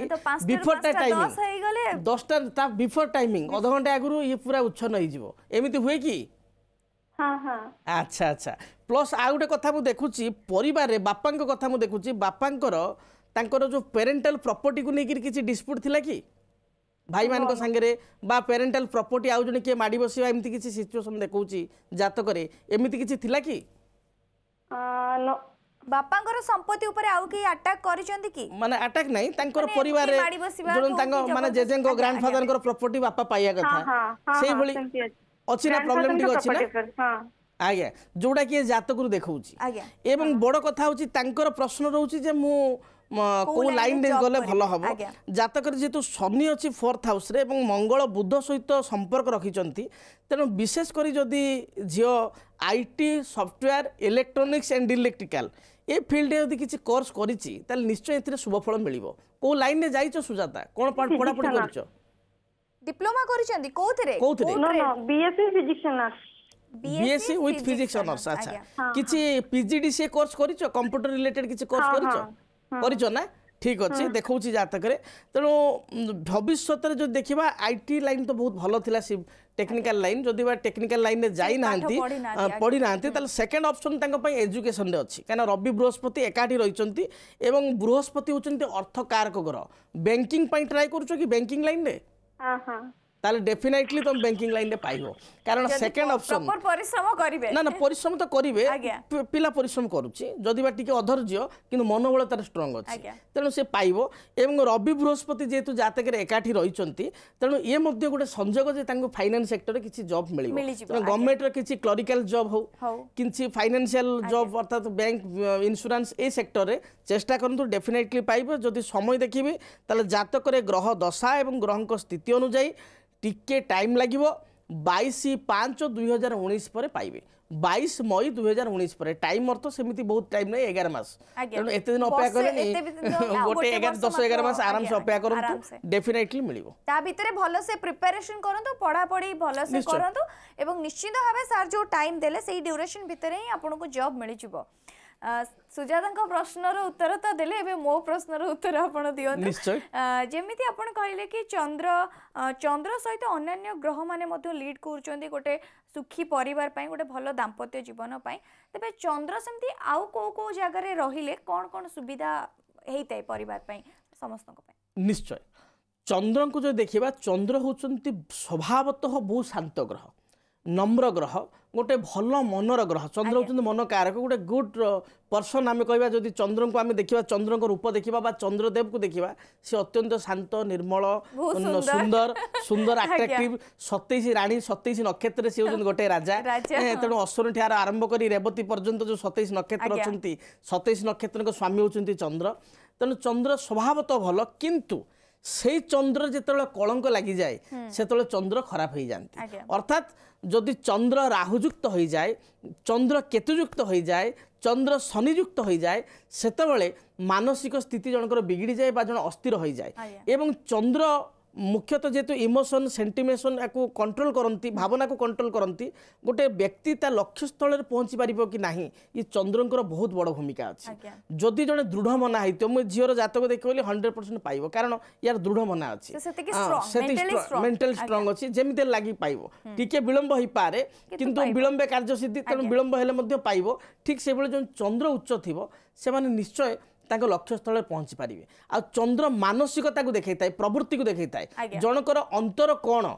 বিফোর টা টাইমিং দশটা তা বিফোর টাইমিং অধ ঘন্টা আগুন ইয়ে পুরা উচ্ছন্ন হয়ে এমিতি হুয়ে কি আচ্ছা আচ্ছা প্লস আর গোটে কথা মু দেখুছি পরিবারে বাপাঙ্ক কথা মু দেখুছি বাপাঙ্কর তাঙ্কর যে প্যারেন্টাল প্রপার্টি প্রপর্টিকে নেই কিছু ডিসপুট থিলা কি ଭାଇମାନଙ୍କ ସାଙ୍ଗରେ ବା ପ୍ୟାରେଣ୍ଟାଲ ପ୍ରପର୍ଟି ଆଉ ଜଣେ କିଏ ମାଡ଼ି ବସିବା ଏମିତି କିଛି ସିଚୁଏସନ୍ ଦେଖାଉଛି ଜାତକରେ ଏମିତି କିଛି ଥିଲା କି ବାପାଙ୍କର ସମ୍ପତ୍ତି ଉପରେ ଆଉ କେହି ଆଟାକ୍ କରିଛନ୍ତି କି ମାନେ ଆଟାକ୍ ନାହିଁ ତାଙ୍କର ପରିବାରରେ ତାଙ୍କ ମାନେ ଜେଜେଙ୍କ ଗ୍ରାଣ୍ଡଫାଦରଙ୍କର ପ୍ରପର୍ଟି ବାପା ପାଇବା କଥା ସେଇଭଳି ଅଛି ନା ପ୍ରୋବ୍ଲେମ ଟିକେ ଅଛି ନା ଆଜ୍ଞା ଯୋଉଟା କି ଜାତକରୁ ଦେଖାଉଛି ଏବଂ ବଡ଼ କଥା ହେଉଛି ତାଙ୍କର ପ୍ରଶ୍ନ ରହୁଛି ଯେ ମୁଁ কেউ লাইন গলে ভালো হব জাতকের যেহেতু শনি অছি ফোর্থ হাউসে এবং মঙ্গল বুধ সহিত সম্পর্ক রাখিছেন তেমন বিশেষ করে যদি ঝিও IT software electronics and electrical এ ফিল্ডে যদি কিছু কোর্স করেছি তাহলে নিশ্চয় এতে শুভফল মিলব কেউ লাইনে যাইছ সুজাতা কোণ পড়াপড়ি করছ ডিপ্লোমা করেছেন কোথরে কোউথরে না না BSc physics honours BSc with physics honours আচ্ছা কিছু পিজিডিসিএ কোর্স করিছো কম্পিউটার রিলেটেড কিছু কোর্স করিছো କରିଛ না ঠিক ଅଛି ଦେଖାଉଛି ଜାତକରେ তেমন ভবিষ্যতের যদি দেখা আইটি লাইন তো বহু ভালো লা টেকনিকাল লাইন যদি বা টেকনিকাল লাইনে যাই না পড়ি না তাহলে সেকেন্ড অপশন তাঁপাই এজুকেশন অছি কেন রবি বৃহস্পতি একাঠি রয়েছেন এবং বৃহস্পতি হচ্ছেন অর্থ কারক গ্রহ ব্যাঙ্কিং ট্রাই করছো কি ব্যাঙ্কিং লাইনে তাহলে ডেফিনেটলি তুমি ব্যাঙ্কিং লাইনে পাইব কারণ সেকেন্ড অপশন পরিশ্রম করবে না না পরিশ্রম তো করবে পিলা পরিশ্রম করুচি যদি বা টিকে অধৈর্য কিন্তু মনোবল তার স্ট্রং আছে তেণু সে পাইব এবং রবি বৃহস্পতি যেহেতু জাতকের একাঠি রয়েছেন তেণু ইয়ে মধ্যে গোটে সংযোগ যে তাঙ্কু ফাইনান্স সেক্টরে কিছু জব মিলিব গভর্নমেন্টর কিছু ক্লরিকাল জব হোক কিছু ফাইনান্সিয়াল জব অর্থাৎ ব্যাঙ্ক ইন্স্যুরান্স এই সেক্টরে চেষ্টা করতু ডেফিনেটলি পাইব যদি সময় দেখিবে তাহলে জাতকরে গ্রহ দশা এবং গ্রহঙ্ক স্থিতি অনুযায়ী টিকে টাইম লাগিব বাইশ পাঁচ দুই হাজার উনিশ পরে পাইবে বাইশ মই দুই হাজার উনিশ পরে টাইমর তো সেমিতি বহুত টাইম নাই এগার মাস তেমন এত দিন অপেক্ষা কলেনি গোটে এগার দশ এগার মাস আরামসে অপেক্ষা করন্তু ডেফিনেটলি মিলিব তা ভিতরে ভালসে প্রিপারেশন করন্তু পড়াপড়ি ভালসে করন্তু এবং নিশ্চিত ভাবে স্যার যে টাইম দেলে সেই ডিউরেশন ভিতরে হি আপনাকে জব মিলি যিব ସୁଜାତାଙ୍କ ପ୍ରଶ୍ନର ଉତ୍ତର ତ ଦେଲେ ଏବେ ମୋ ପ୍ରଶ୍ନର ଉତ୍ତର ଆପଣ ଦିଅନ୍ତୁ ଯେମିତି ଆପଣ କହିଲେ କି ଚନ୍ଦ୍ର ଚନ୍ଦ୍ର ସହିତ ଅନ୍ୟାନ୍ୟ ଗ୍ରହମାନେ ମଧ୍ୟ ଲିଡ୍ କରୁଛନ୍ତି ଗୋଟେ ସୁଖୀ ପରିବାର ପାଇଁ ଗୋଟେ ଭଲ ଦାମ୍ପତ୍ୟ ଜୀବନ ପାଇଁ ତେବେ ଚନ୍ଦ୍ର ସେମିତି ଆଉ କେଉଁ କେଉଁ ଜାଗାରେ ରହିଲେ କ'ଣ କ'ଣ ସୁବିଧା ହେଇଥାଏ ପରିବାର ପାଇଁ ସମସ୍ତଙ୍କ ପାଇଁ ନିଶ୍ଚୟ ଚନ୍ଦ୍ରଙ୍କୁ ଯଦି ଦେଖିବା ଚନ୍ଦ୍ର ହେଉଛନ୍ତି ସ୍ୱଭାବତଃ ବହୁତ ଶାନ୍ତ ଗ୍ରହ ନମ୍ର ଗ୍ରହ ଗୋଟେ ଭଲ ମନର ଗ୍ରହ ଚନ୍ଦ୍ର ହେଉଛନ୍ତି ମନ କାରକ ଗୋଟେ ଗୁଡ୍ ପର୍ସନ୍ ଆମେ କହିବା ଯଦି ଚନ୍ଦ୍ରଙ୍କୁ ଆମେ ଦେଖିବା ଚନ୍ଦ୍ରଙ୍କ ରୂପ ଦେଖିବା ବା ଚନ୍ଦ୍ରଦେବକୁ ଦେଖିବା ସେ ଅତ୍ୟନ୍ତ ଶାନ୍ତ ନିର୍ମଳ ସୁନ୍ଦର ସୁନ୍ଦର ଆଟ୍ରାକ୍ଟିଭ୍ ସତେଇଶ ରାଣୀ ସତେଇଶ ନକ୍ଷତ୍ରରେ ସେ ହେଉଛନ୍ତି ଗୋଟେ ରାଜା ତେଣୁ ଅଶ୍ୱନୀ ଠାରୁ ଆରମ୍ଭ କରି ରେବତୀ ପର୍ଯ୍ୟନ୍ତ ଯେଉଁ ସତେଇଶ ନକ୍ଷତ୍ର ଅଛନ୍ତି ସତେଇଶ ନକ୍ଷତ୍ରଙ୍କ ସ୍ୱାମୀ ହେଉଛନ୍ତି ଚନ୍ଦ୍ର ତେଣୁ ଚନ୍ଦ୍ର ସ୍ୱଭାବତଃ ଭଲ କିନ୍ତୁ সেই চন্দ্র যেতবে কলঙ্ক লাগিযায় সেতবে চন্দ্র খারাপ হয়ে যাতে অর্থাৎ যদি চন্দ্র রাহুযুক্ত হয়ে যায় চন্দ্র কেতুযুক্ত হয়ে যায় চন্দ্র শনিযুক্ত হয়ে যায় সেতবে মানসিক স্থিতি জনকর বিগিড়ি যায় বা জন অস্থির হয়ে যায় এবং চন্দ্র ମୁଖ୍ୟତଃ ଯେହେତୁ ଇମୋସନ୍ ସେଣ୍ଟିମେସନ୍ ୟାକୁ କଣ୍ଟ୍ରୋଲ୍ କରନ୍ତି ଭାବନାକୁ କଣ୍ଟ୍ରୋଲ୍ କରନ୍ତି ଗୋଟେ ବ୍ୟକ୍ତି ତା ଲକ୍ଷ୍ୟସ୍ଥଳରେ ପହଞ୍ଚି ପାରିବ କି ନାହିଁ ଇଏ ଚନ୍ଦ୍ରଙ୍କର ବହୁତ ବଡ଼ ଭୂମିକା ଅଛି ଯଦି ଜଣେ ଦୃଢ଼ ମନା ହେଇଥିବ ମୁଁ ଝିଅର ଜାତକ ଦେଖିବ ହଣ୍ଡ୍ରେଡ଼ ପରସେଣ୍ଟ ପାଇବ କାରଣ ୟାର ଦୃଢ଼ ମନା ଅଛି ମେଣ୍ଟାଲି ଷ୍ଟ୍ରଙ୍ଗ ଅଛି ଯେମିତି ଲାଗି ପାଇବ ଟିକେ ବିଳମ୍ବ ହେଇପାରେ କିନ୍ତୁ ବିଳମ୍ବେ କାର୍ଯ୍ୟସିଦ୍ଧି ତେଣୁ ବିଳମ୍ବ ହେଲେ ମଧ୍ୟ ପାଇବ ଠିକ୍ ସେଭଳି ଯେଉଁ ଚନ୍ଦ୍ର ଉଚ୍ଚ ଥିବ ସେମାନେ ନିଶ୍ଚୟ ତାଙ୍କ ଲକ୍ଷ୍ୟସ୍ଥଳରେ ପହଞ୍ଚି ପାରିବେ ଆଉ ଚନ୍ଦ୍ର ମାନସିକତାକୁ ଦେଖାଇଥାଏ ପ୍ରବୃତ୍ତିକୁ ଦେଖାଇଥାଏ ଜଣଙ୍କର ଅନ୍ତର କ'ଣ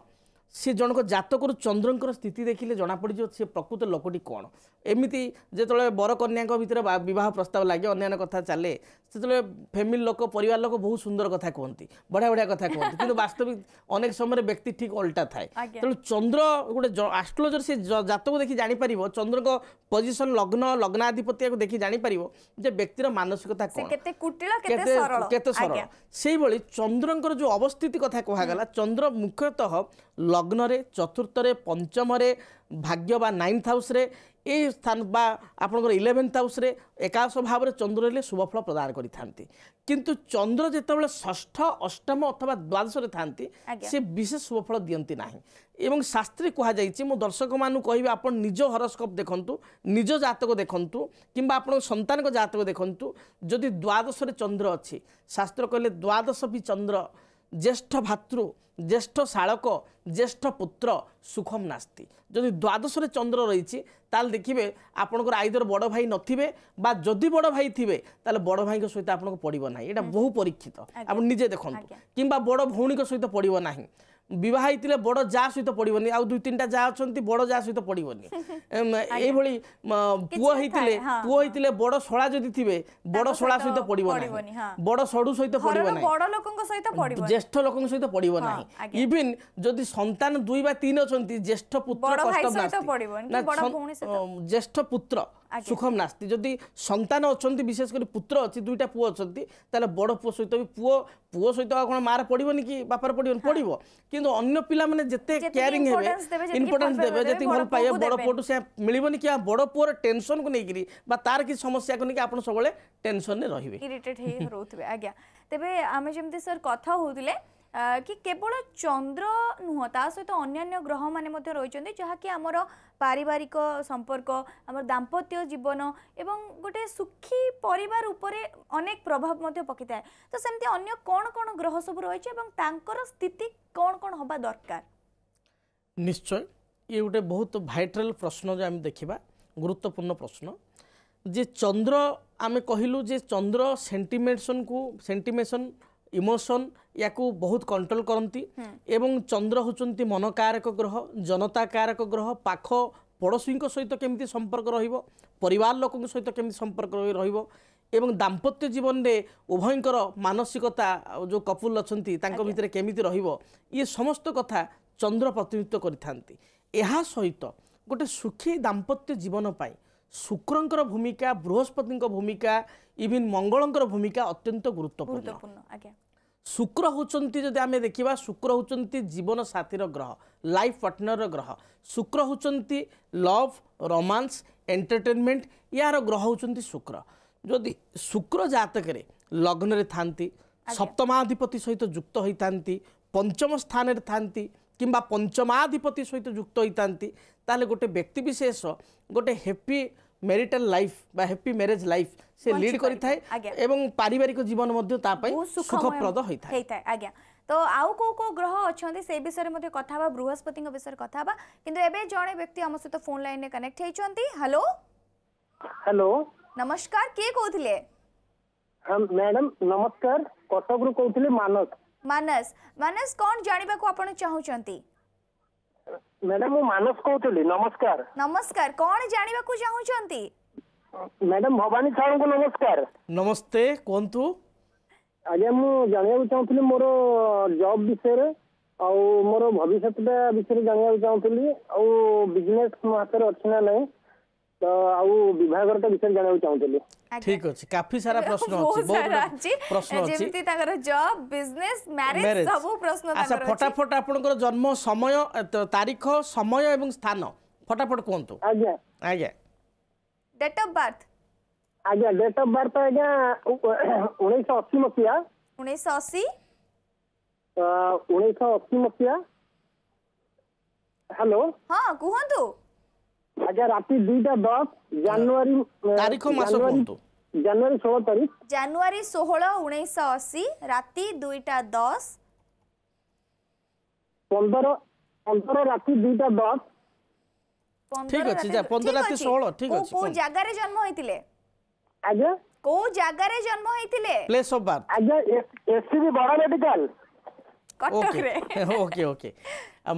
সে জনক জাতকর চন্দ্রঙ্কর স্থিতি দেখলে জনাপড়িযোগ সে প্রকৃত লোকটি কোণ এমিতি যেতবে বর কন্যাঙ্ক ভিতরে বিবাহ প্রস্তাব লাগে অন্যান্য কথা চলে সেতবে ফ্যামিলি লোক পরিবার লোক বহু সুন্দর কথা কুহতি বঢ়িয়া বঢ়িয়া কথা কুহতি কিন্তু বাস্তবিক অনেক সময় ব্যক্তি ঠিক অল্টা থাকে তেমন চন্দ্র গোটে আস্ট্রোলোজর সে জাতক দেখি জাঁপার চন্দ্র পজিশন লগ্ন লগ্নাধিপতি দেখি জাঁপার যে ব্যক্তির মানসিকতা কেতে সরল সেইভাবে চন্দ্রঙ্কর যে অবস্থিতি কথা কুহগলা চন্দ্র মুখ্যতঃ লগ্নরে চতুর্থরে পঞ্চমরে ভাগ্য বা নাইন্থ হাউসরে এই স্থান বা আপনার ইলেভেন্থ হাউসরে একাদশ ভাবে চন্দ্র হলে শুভফল প্রদান করে থাকে কিন্তু চন্দ্র যেতবে ষষ্ঠ অষ্টম অথবা দ্বাদশে থাকে সে বিশেষ শুভফল দিকে না এবং শাস্ত্রে কুহযাই মু দর্শক মানুষ কহবি আপনার নিজ হরস্কোপ দেখুন নিজ জাতক দেখুন কিংবা আপনার সন্তান জাতক দেখুন যদি দ্বাদশে চন্দ্র অ শাস্ত্র কহিলেন দ্বাদশ বি চন্দ্র জ্যেষ্ঠ ভাতৃ জ্যেষ্ঠ শাড়ক জ্যেষ্ঠ পুত্র সুখম নাস্তি যদি দ্বাদশরে চন্দ্র রয়েছে তাহলে দেখবে আপনার আইদর বড় ভাই নথিবে বা যদি বড় ভাই থিবে তাহলে বড় ভাইঙ্ সহ আপনার পড়ব না এটা বহু পরীক্ষিত আপনি নিজে দেখুন কিংবা বড় ভৌণী সহ পড়ব না বিবাহ হয়েছিল বড় যা সহ পড়বনি আউ দুই তিনটা যা অনেক বড় যা সহ পড়বনি এইভাবে পুয় হয়েছে পুয় হয়েছে বড় শোলা যদি থিবে বড় শোলা সহ পড়ব না বড় সড়ু সহ পড়ব না জ্যেষ্ঠ লোক সহ পড়ব না ইভিন যদি সন্তান দুই বা তিন অনেক জ্যেষ্ঠ পুত্র জ্যেষ্ঠ পুত্র সুখম নাস্তি যদি সন্তান অনেক বিশেষ করে পুত্র অ দুইটা পুয় অনেক তাহলে বড় পুয় সহ পুয় পুয় সহ কোণ মার পড়বনি কি বাপার পড়বনি পড়ব কিন্তু অন্য পিলা মানে যেতে কেয়ারিং হবে ইম্পর্টান্স দেবে যেতে ভাল পাইবে বড় পুয়টু সে মিলবনি কি বড় পুয়র টেনশন কু নেই বা তার কিছু সমস্যা কু নেই আপনার সবুলে টেনশন রে রহবে ইরিটেট হয়ে রহুবে আজ্ঞা তেবে আমি যেমতি স্যার কথা হোলে କି କେବଳ ଚନ୍ଦ୍ର ନୁହଁ ତା ସହିତ ଅନ୍ୟାନ୍ୟ ଗ୍ରହମାନେ ମଧ୍ୟ ରହିଛନ୍ତି ଯାହାକି ଆମର ପାରିବାରିକ ସମ୍ପର୍କ ଆମର ଦାମ୍ପତ୍ୟ ଜୀବନ ଏବଂ ଗୋଟେ ସୁଖୀ ପରିବାର ଉପରେ ଅନେକ ପ୍ରଭାବ ମଧ୍ୟ ପକାଇଥାଏ ତ ସେମିତି ଅନ୍ୟ କ'ଣ କ'ଣ ଗ୍ରହ ସବୁ ରହିଛି ଏବଂ ତାଙ୍କର ସ୍ଥିତି କ'ଣ କ'ଣ ହେବା ଦରକାର ନିଶ୍ଚୟ ଇଏ ଗୋଟେ ବହୁତ ଭାଇଟ୍ରାଲ୍ ପ୍ରଶ୍ନ ଯେ ଆମେ ଦେଖିବା ଗୁରୁତ୍ୱପୂର୍ଣ୍ଣ ପ୍ରଶ୍ନ ଯେ ଚନ୍ଦ୍ର ଆମେ କହିଲୁ ଯେ ଚନ୍ଦ୍ର ସେଣ୍ଟିମେସନ୍କୁ ସେଣ୍ଟିମେସନ୍ ইমোশন ইয়াকু বহুত কন্ট্রোল করতে এবং চন্দ্র হচ্ছেন মনকারক গ্রহ জনতাকারক গ্রহ পাখ পড়োশীঙ্ সহিত কেমিতি সম্পর্ক রহব পরিবার লোক সহিত কেমিতি সম্পর্ক রহব এবং দাম্পত্য জীবনরে উভয়ঙ্কর মানসিকতা যে কপুল অনেক তাঁর ভিতরে কেমিতি রহব ইয়ে সমস্ত কথা চন্দ্র প্রতিনিধিত্ব করে থাকে সহিত গোটে সুখী দাম্পত্য জীবন পাই শুক্রঙ্কর ভূমিকা বৃহস্পতি ভূমিকা ইভিন মঙ্গলঙ্কর ভূমিকা অত্যন্ত গুরুত্বপূর্ণ শুক্র হচ্ছেন যদি আমি দেখিবা শুক্র হচ্ছেন জীবন সাথীর গ্রহ লাইফ পার্টনর গ্রহ শুক্র হচ্ছেন লভ রোমান্স এন্টারটেনমেন্ট ইয়ার গ্রহ হচ্ছেন শুক্র যদি শুক্র জাতকরে লগ্নরে থাকে সপ্তমাধিপতি সহিত যুক্ত হয়ে থাকে পঞ্চম স্থানের থাকে কিংবা পঞ্চমাধিপতি সহ যুক্ত হইতান্তি তাহলে গোটে ব্যক্তিবিশেষ গোটে হ্যাপি ম্যারিটাল লাইফ বা হ্যাপি ম্যারেজ লাইফ সে লিড করে থাকে এবং পারিবারিক জীবন মধ্যে তা সুখপ্রদ হয়ে হইଥାଏ তো আউ কো কো গ্রহ অছন্তি সেই বিষয়ে মধ্যে কথা হবা বৃহস্পতিଙ୍କ বিষয়ে কথা হবা কিন্তু এবে জনে ব্যক্তি আমার সহিত ফোন লাইনে কানেক্ট হইছন্তি হ্যালো হ্যালো নমস্কার কে কইছিলে ম্যাডাম নমস্কার রু কইছিলে মানস ମାନସ ମାନସ କ'ଣ ଜାଣିବାକୁ ଆପଣ ଚାହୁଁଛନ୍ତି ମ୍ୟାଡାମ ମୁଁ ମାନସ କହୁଥିଲି ନମସ୍କାର ନମସ୍କାର କ'ଣ ଜାଣିବାକୁ ଚାହୁଁଛନ୍ତି ମ୍ୟାଡାମ ଭବାନୀ ସାରଙ୍କୁ ନମସ୍କାର ନମସ୍ତେ କୁହନ୍ତୁ ଆଜ୍ଞା ମୁଁ ଜାଣିବାକୁ ଚାହୁଁଥିଲି ମୋର ଜବ୍ ବିଷୟରେ ଆଉ ମୋର ଭବିଷ୍ୟତଟା ବିଷୟରେ ଜାଣିବାକୁ ଚାହୁଁଥିଲି ଆଉ ବିଜନେସ୍ ମୋ ହାତରେ ଅଛି ନା ନାହିଁ ଆଉ ବିଭାଗର ତ ବିଷୟରେ ଜାଣିବାକୁ ଚାହୁଁଥିଲି ଠିକ ଅଛି କାଫି ସାରା ପ୍ରଶ୍ନ ଅଛି ବହୁତ ପ୍ରଶ୍ନ ଅଛି ଯେମିତି ତାଙ୍କର ଜବ ବିଜନେସ ମ୍ୟାରେଜ ସବୁ ପ୍ରଶ୍ନ ତାଙ୍କର ଅଛି ଫଟାଫଟ ଆପଣଙ୍କର ଜନ୍ମ ସମୟ ତାରିଖ ସମୟ ଏବଂ ସ୍ଥାନ ଫଟାଫଟ କୁହନ୍ତୁ ଆଜ୍ଞା ଆଜ୍ଞା ଡେଟ୍ ଅଫ ବର୍ଥ ଆଜ୍ଞା ଡେଟ୍ ଅଫ ବର୍ଥ ଆଜ୍ଞା ଉଣେଇଶହ ଅଶୀ ମସିହା ଉଣେଇଶହ ଅଶୀ ଉଣେଇଶହ ଅଶୀ ମସିହା ହ୍ୟାଲୋ ହଁ କୁହନ୍ତୁ আচ্ছা রাতে দুইটা দশ জানুয়ারি হ্যাঁ। তারিখ মাস କୁହନ୍ତୁ জানুয়ারি ষোলো তারিখ জানুয়ারি ষোহল উনিশশো অশি রাতে দুইটা দশ পনেরো পনেরো রাতে দুইটা দশ ঠিক আছে যা 15 রাতে 16 ঠিক আছে কোন জায়গায় জন্ম হইতিলে আজ্ঞা কোন জায়গায় জন্ম হইতিলে প্লেস অফ বার্থ আজ্ঞা এসসিবি বড় মেডিকেল কটক রে ওকে ওকে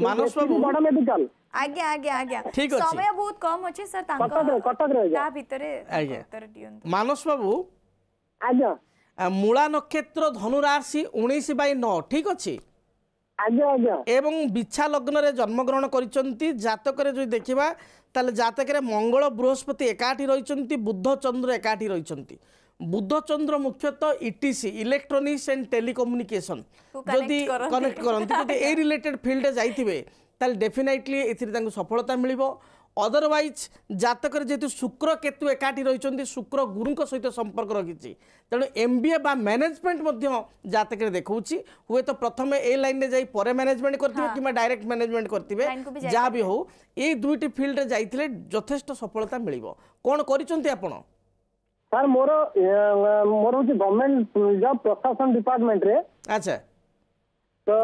মানস বাবু বড় মেডিকেল ଆଜ୍ଞା ଆଜ୍ଞା ଆଜ୍ଞା ଠିକ ଅଛି ସମୟ ବହୁତ କମ ଅଛି ସାର୍ ତାଙ୍କ ତା ଭିତରେ ଉତ୍ତର ଦିଅନ୍ତୁ ମାନସ ବାବୁ ଆଜ୍ଞା ମୂଳା ନକ୍ଷତ୍ର ଧନୁ ରାଶି ଉଣେଇଶ ବାଇ ନଅ ଠିକ ଅଛି এবং বিছা লগ্নরে জন্মগ্রহণ করছেন জাতকরে যদি দেখিবা তাহলে জাতকরে মঙ্গল বৃহস্পতি একাঠি রয়েছেন বুদ্ধ চন্দ্র একাঠি রয়েছেন বুদ্ধ চন্দ্র মুখ্যত ইটিসি ইলেকট্রোনিক্স এন্ড টেলিকম্যুনিকেশন যদি কনেক্ট করতে যদি এই রিলেটেড ফিল্ডে যাইতিবে তাহলে ডেফিনেটলি এতে তাঁর সফলতা মিলব অদরওয়াইজ জাতকের যেহেতু শুক্র কেতু একাঠি রয়েছেন শুক্র গুরু সহ সম্পর্ক রয়েছে তেমন এমবিএ বা ম্যানেজমেন্ট জাতকের দেখছি হুয়ে তো প্রথমে এই লাইনে যাই পরে ম্যানেজমেন্ট করতে কিংবা ডাইরেক্ট ম্যানেজমেন্ট করতে যা বি হো এই দুইটি ফিল্ডে যাই যথেষ্ট সফলতা মিলব কোণ করছেন আপনার স্যার মোর মোর হচ্ছে গভর্নমেন্ট জব প্রশাসন ডিপার্টমেন্টরে আচ্ছা ତ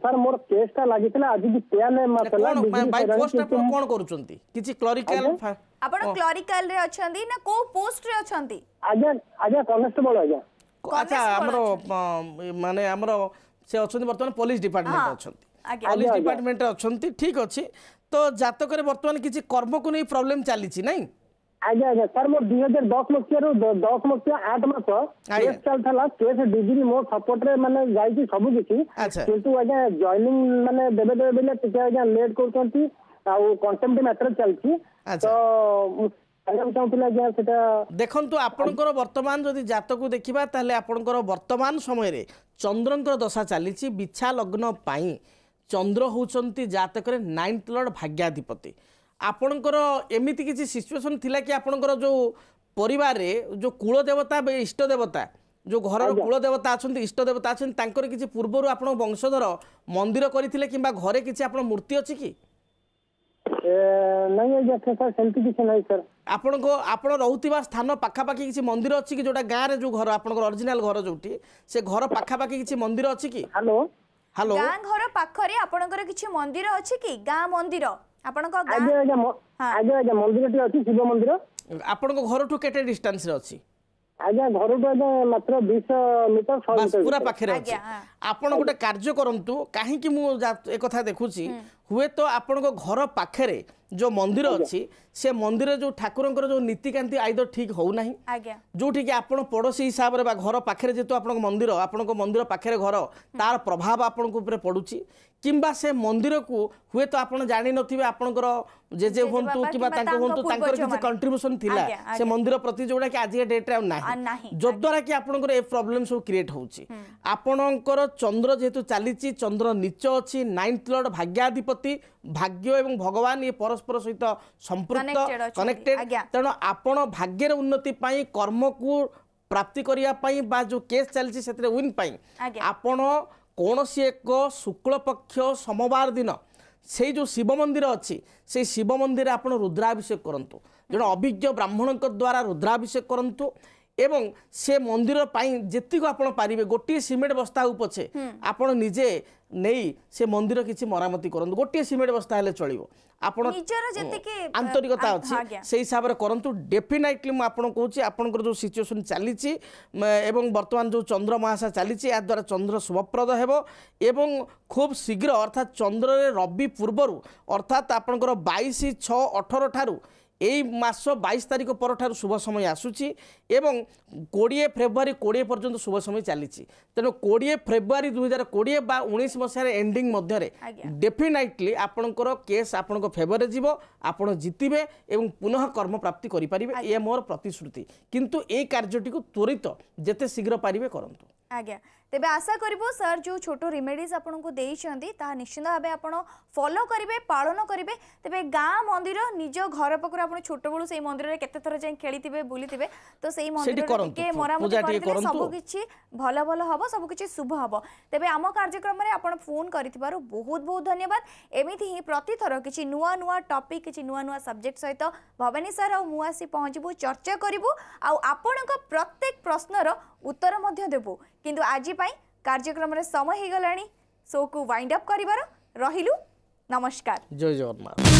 ସାର୍ ମୋର କେସ୍ଟା ଲାଗିଥିଲା ଆଜି ବାଇ ପୋଷ୍ଟ ଆପଣ କ'ଣ କରୁଛନ୍ତି କିଛି କ୍ଲରିକାଲ ଆପଣ କ୍ଲରିକାଲ ରେ ଅଛନ୍ତି ନା କୋଉ ପୋଷ୍ଟ ରେ ଅଛନ୍ତି ଆଜ୍ଞା ଆଜ୍ଞା ଆଜ୍ଞା ଆଚ୍ଛା ଆମର ମାନେ ଆମର ସେ ଅଛନ୍ତି ବର୍ତ୍ତମାନ ପୋଲିସ ଡିପାର୍ଟମେଣ୍ଟ ଅଛନ୍ତି ପୋଲିସ ଡିପାର୍ଟମେଣ୍ଟରେ ଅଛନ୍ତି ଠିକ୍ ଅଛି ତ ଜାତକରେ ବର୍ତ୍ତମାନ କିଛି କର୍ମକୁ ନେଇ ପ୍ରୋବ୍ଲେମ ଚାଲିଛି ନାଇଁ ଆଜ୍ଞା ଆଜ୍ଞା ସାର୍ ମୋର ଦୁଇ ହଜାର ଦଶ ମସିହାରୁ ଦଶ ମସିହା ଆଠ ମାସ କେସ୍ ଚାଲିଥିଲା କେସ୍ ଡିଗ୍ରୀ ମୋ ସପୋର୍ଟରେ ମାନେ ଯାଇଛି ସବୁ କିଛି କିନ୍ତୁ ଆଜ୍ଞା ଜଏନିଂ ମାନେ ଦେବେ ଦେବେ ବେଲେ ଟିକେ ଆଜ୍ଞା ଲେଟ୍ କରୁଛନ୍ତି ଆଉ କଣ୍ଟେମ୍ପ୍ଟ ମ୍ୟାଟର ଚାଲିଛି ତ ଦେଖନ୍ତୁ ଆପଣଙ୍କର ବର୍ତ୍ତମାନ ଯଦି ଜାତକୁ ଦେଖିବା ତାହେଲେ ଆପଣଙ୍କର ବର୍ତ୍ତମାନ ସମୟରେ ଚନ୍ଦ୍ରଙ୍କର ଦଶା ଚାଲିଛି ବିଛା ଲଗ୍ନ ପାଇଁ ଚନ୍ଦ୍ର ହେଉଛନ୍ତି ଜାତକରେ ନାଇନ୍ଥ ଲର୍ଡ ଭାଗ୍ୟାଧିପତି ଆପଣଙ୍କର ଏମିତି କିଛି ସିଚୁଏସନ୍ ଥିଲା କି ଆପଣଙ୍କର ଯେଉଁ ପରିବାରରେ ଯେଉଁ କୁଳଦେବତା ବା ଇଷ୍ଟ ଦେବତା ଯେଉଁ ଘରର କୁଳଦେବତା ଅଛନ୍ତି ଇଷ୍ଟ ଦେବତା ଅଛନ୍ତି ତାଙ୍କର କିଛି ପୂର୍ବରୁ ଆପଣଙ୍କ ବଂଶଧର ମନ୍ଦିର କରିଥିଲେ କିମ୍ବା ଘରେ କିଛି ଆପଣ ମୂର୍ତ୍ତି ଅଛି କି ଆପଣଙ୍କ ଆପଣ ରହୁଥିବା ସ୍ଥାନ ପାଖାପାଖି କିଛି ମନ୍ଦିର ଅଛି କି ଯୋଉଟା ଗାଁରେ ଯୋଉ ଘର ଆପଣଙ୍କର ଅରିଜିନାଲ ଘର ଯୋଉଠି ସେ ଘର ପାଖାପାଖି କିଛି ମନ୍ଦିର ଅଛି କି ହ୍ୟାଲୋ ହ୍ୟାଲୋ ଗାଁ ଘର ପାଖରେ ଆପଣଙ୍କର କିଛି ମନ୍ଦିର ଅଛି କି ଗାଁ ମନ୍ଦିର ଆପଣଙ୍କ ଆଜ୍ଞା ଆଜ୍ଞା ଆଜ୍ଞା ଆଜ୍ଞା ମନ୍ଦିରଟି ଅଛି ଶିବ ମନ୍ଦିର ଆପଣଙ୍କ ଘରଠୁ କେତେ ଡିଷ୍ଟାନ୍ସରେ ଅଛି ଆଜ୍ଞା ଘରଠୁ ଆଜ୍ଞା ମାତ୍ର ଦୁଇଶହ ମିଟର ପାଖରେ ଅଛି ଆପଣ ଗୋଟେ କାର୍ଯ୍ୟ କରନ୍ତୁ କାହିଁକି ମୁଁ ଏକଥା ଦେଖୁଛି ହୁଏତ ଆପଣଙ୍କ ଘର ପାଖରେ ଯେଉଁ ମନ୍ଦିର ଅଛି ସେ ମନ୍ଦିର ଯେଉଁ ଠାକୁରଙ୍କର ଯେଉଁ ନୀତିକାନ୍ତି ଆଇଦର ଠିକ୍ ହେଉନାହିଁ ଯେଉଁଠିକି ଆପଣ ପଡ଼ୋଶୀ ହିସାବରେ ବା ଘର ପାଖରେ ଯେହେତୁ ଆପଣଙ୍କ ମନ୍ଦିର ଆପଣଙ୍କ ମନ୍ଦିର ପାଖରେ ଘର ତାର ପ୍ରଭାବ ଆପଣଙ୍କ ଉପରେ ପଡ଼ୁଛି কিংবা সে মন্দির হুয়ে তো আপনার জাঁ জাঁথিবে আপনার জেজে হুম কিংবা তাকে হুম তাঁর কিছু কন্ট্রিব্যুশন লা সে মন্দির প্রতি যেটা কি আজকে ডেট্রে না যদ্বারা কি আপনার এ প্রোবলেম সব ক্রিয়েট হচ্ছে আপনার চন্দ্র যেহেতু চালিছি চন্দ্র নিচ অছি নাইন্থ লর্ড ভাগ্যাধিপতি ভাগ্য এবং ভগবান ইয়ে পরস্পর সহ সম্পৃক্ত কনেক্টেড তেমন আপনার ভাগ্যের উন্নতি পাই কর্মক প্রাপ্তি করা বা যে কেস চালছে সেতরে উইন পাই আপনার କୌଣସି ଏକ ଶୁକ୍ଳପକ୍ଷ ସୋମବାର ଦିନ ସେଇ ଯେଉଁ ଶିବ ମନ୍ଦିର ଅଛି ସେଇ ଶିବ ମନ୍ଦିରରେ ଆପଣ ରୁଦ୍ରାଭିଷେକ କରନ୍ତୁ ଜଣେ ଅଭିଜ୍ଞ ବ୍ରାହ୍ମଣଙ୍କ ଦ୍ୱାରା ରୁଦ୍ରାଭିଷେକ କରନ୍ତୁ ଏବଂ ସେ ମନ୍ଦିର ପାଇଁ ଯେତିକି ଆପଣ ପାରିବେ ଗୋଟିଏ ସିମେଣ୍ଟ ବସ୍ତା ଉପଛେ ଆପଣ ନିଜେ ନେଇ ସେ ମନ୍ଦିର କିଛି ମରାମତି କରନ୍ତୁ ଗୋଟିଏ ସିମେଣ୍ଟ ବସ୍ତା ହେଲେ ଚଳିବ ଆପଣ ଆନ୍ତରିକତା ଅଛି ସେଇ ହିସାବରେ କରନ୍ତୁ ଡେଫିନାଇଟଲି ମୁଁ ଆପଣଙ୍କୁ କହୁଛି ଆପଣଙ୍କର ଯେଉଁ ସିଚୁଏସନ୍ ଚାଲିଛି ଏବଂ ବର୍ତ୍ତମାନ ଯେଉଁ ଚନ୍ଦ୍ର ମହାଶା ଚାଲିଛି ଏହାଦ୍ୱାରା ଚନ୍ଦ୍ର ଶୁଭପ୍ରଦ ହେବ ଏବଂ ଖୁବ୍ ଶୀଘ୍ର ଅର୍ଥାତ୍ ଚନ୍ଦ୍ରରେ ରବି ପୂର୍ବରୁ ଅର୍ଥାତ୍ ଆପଣଙ୍କର ବାଇଶ ଛଅ ଅଠର ଠାରୁ এই মাস বাইশ তারিখ পরঠার শুভ সময় আসুচি এবং কোড়িয়ে ফেব্রুয়ারি কোড়িয়ে পর্যন্ত শুভ সময় চালিছি তেমন কোড়িয়ে ফেব্রুয়ারি দুই হাজার কোড়িয়ে বা উনিশ মশার এন্ডিং মধ্যে ডেফিনাইটলি আপনার কেস আপনার ফেভরে যাব আপনার জিতবে এবং পুনঃ কর্মপ্রাপ্তি করে পারে এ মোর প্রতিশ্রুতি কিন্তু এই কার্যটি ত্বরিত যেতে শীঘ্র পারিবে করতু আজ্ঞা তেবে আশা করবু স্যার যে ছোট রিমেডিজ আপনার দিয়েছেন তাহা নিশ্চিন্ত ভাবে আপনার ফলো করবে পালন করবে তবে গাঁ মন্দির নিজ ঘর পাখে আপনার ছোটবেলু সেই মন্দিরের কেতে থর যাই খেলিবে বুলিবে তো সেই মন্দির টিকে মরামতি করে সবুকিছি ভালো ভালো হব সবুকিছি শুভ হব তবে আম কার্যক্রমে আপনার ফোন করে বহুত বহুত ধন্যবাদ এমিতি হি প্রতি থর কিছু নূয়া নূয়া টপিক কিছু নূয়া নূয়া সবজেক্ট সহিত ভবানী স্যার আউ মু আসি পৌঁছবু চর্চা করিবু আউ আপনার প্রত্যেক প্রশ্নর উত্তর মধ্য দেবু কিন্তু আজি କାର୍ଯ୍ୟକ୍ରମରେ ସମୟ ହୋଇଗଲାଣି ଶୋକୁ ୱାଇଣ୍ଡ ଅପ୍ କରିବାର ରହିଲୁ ନମସ୍କାର ଜୟ ଜଗନ୍ନାଥ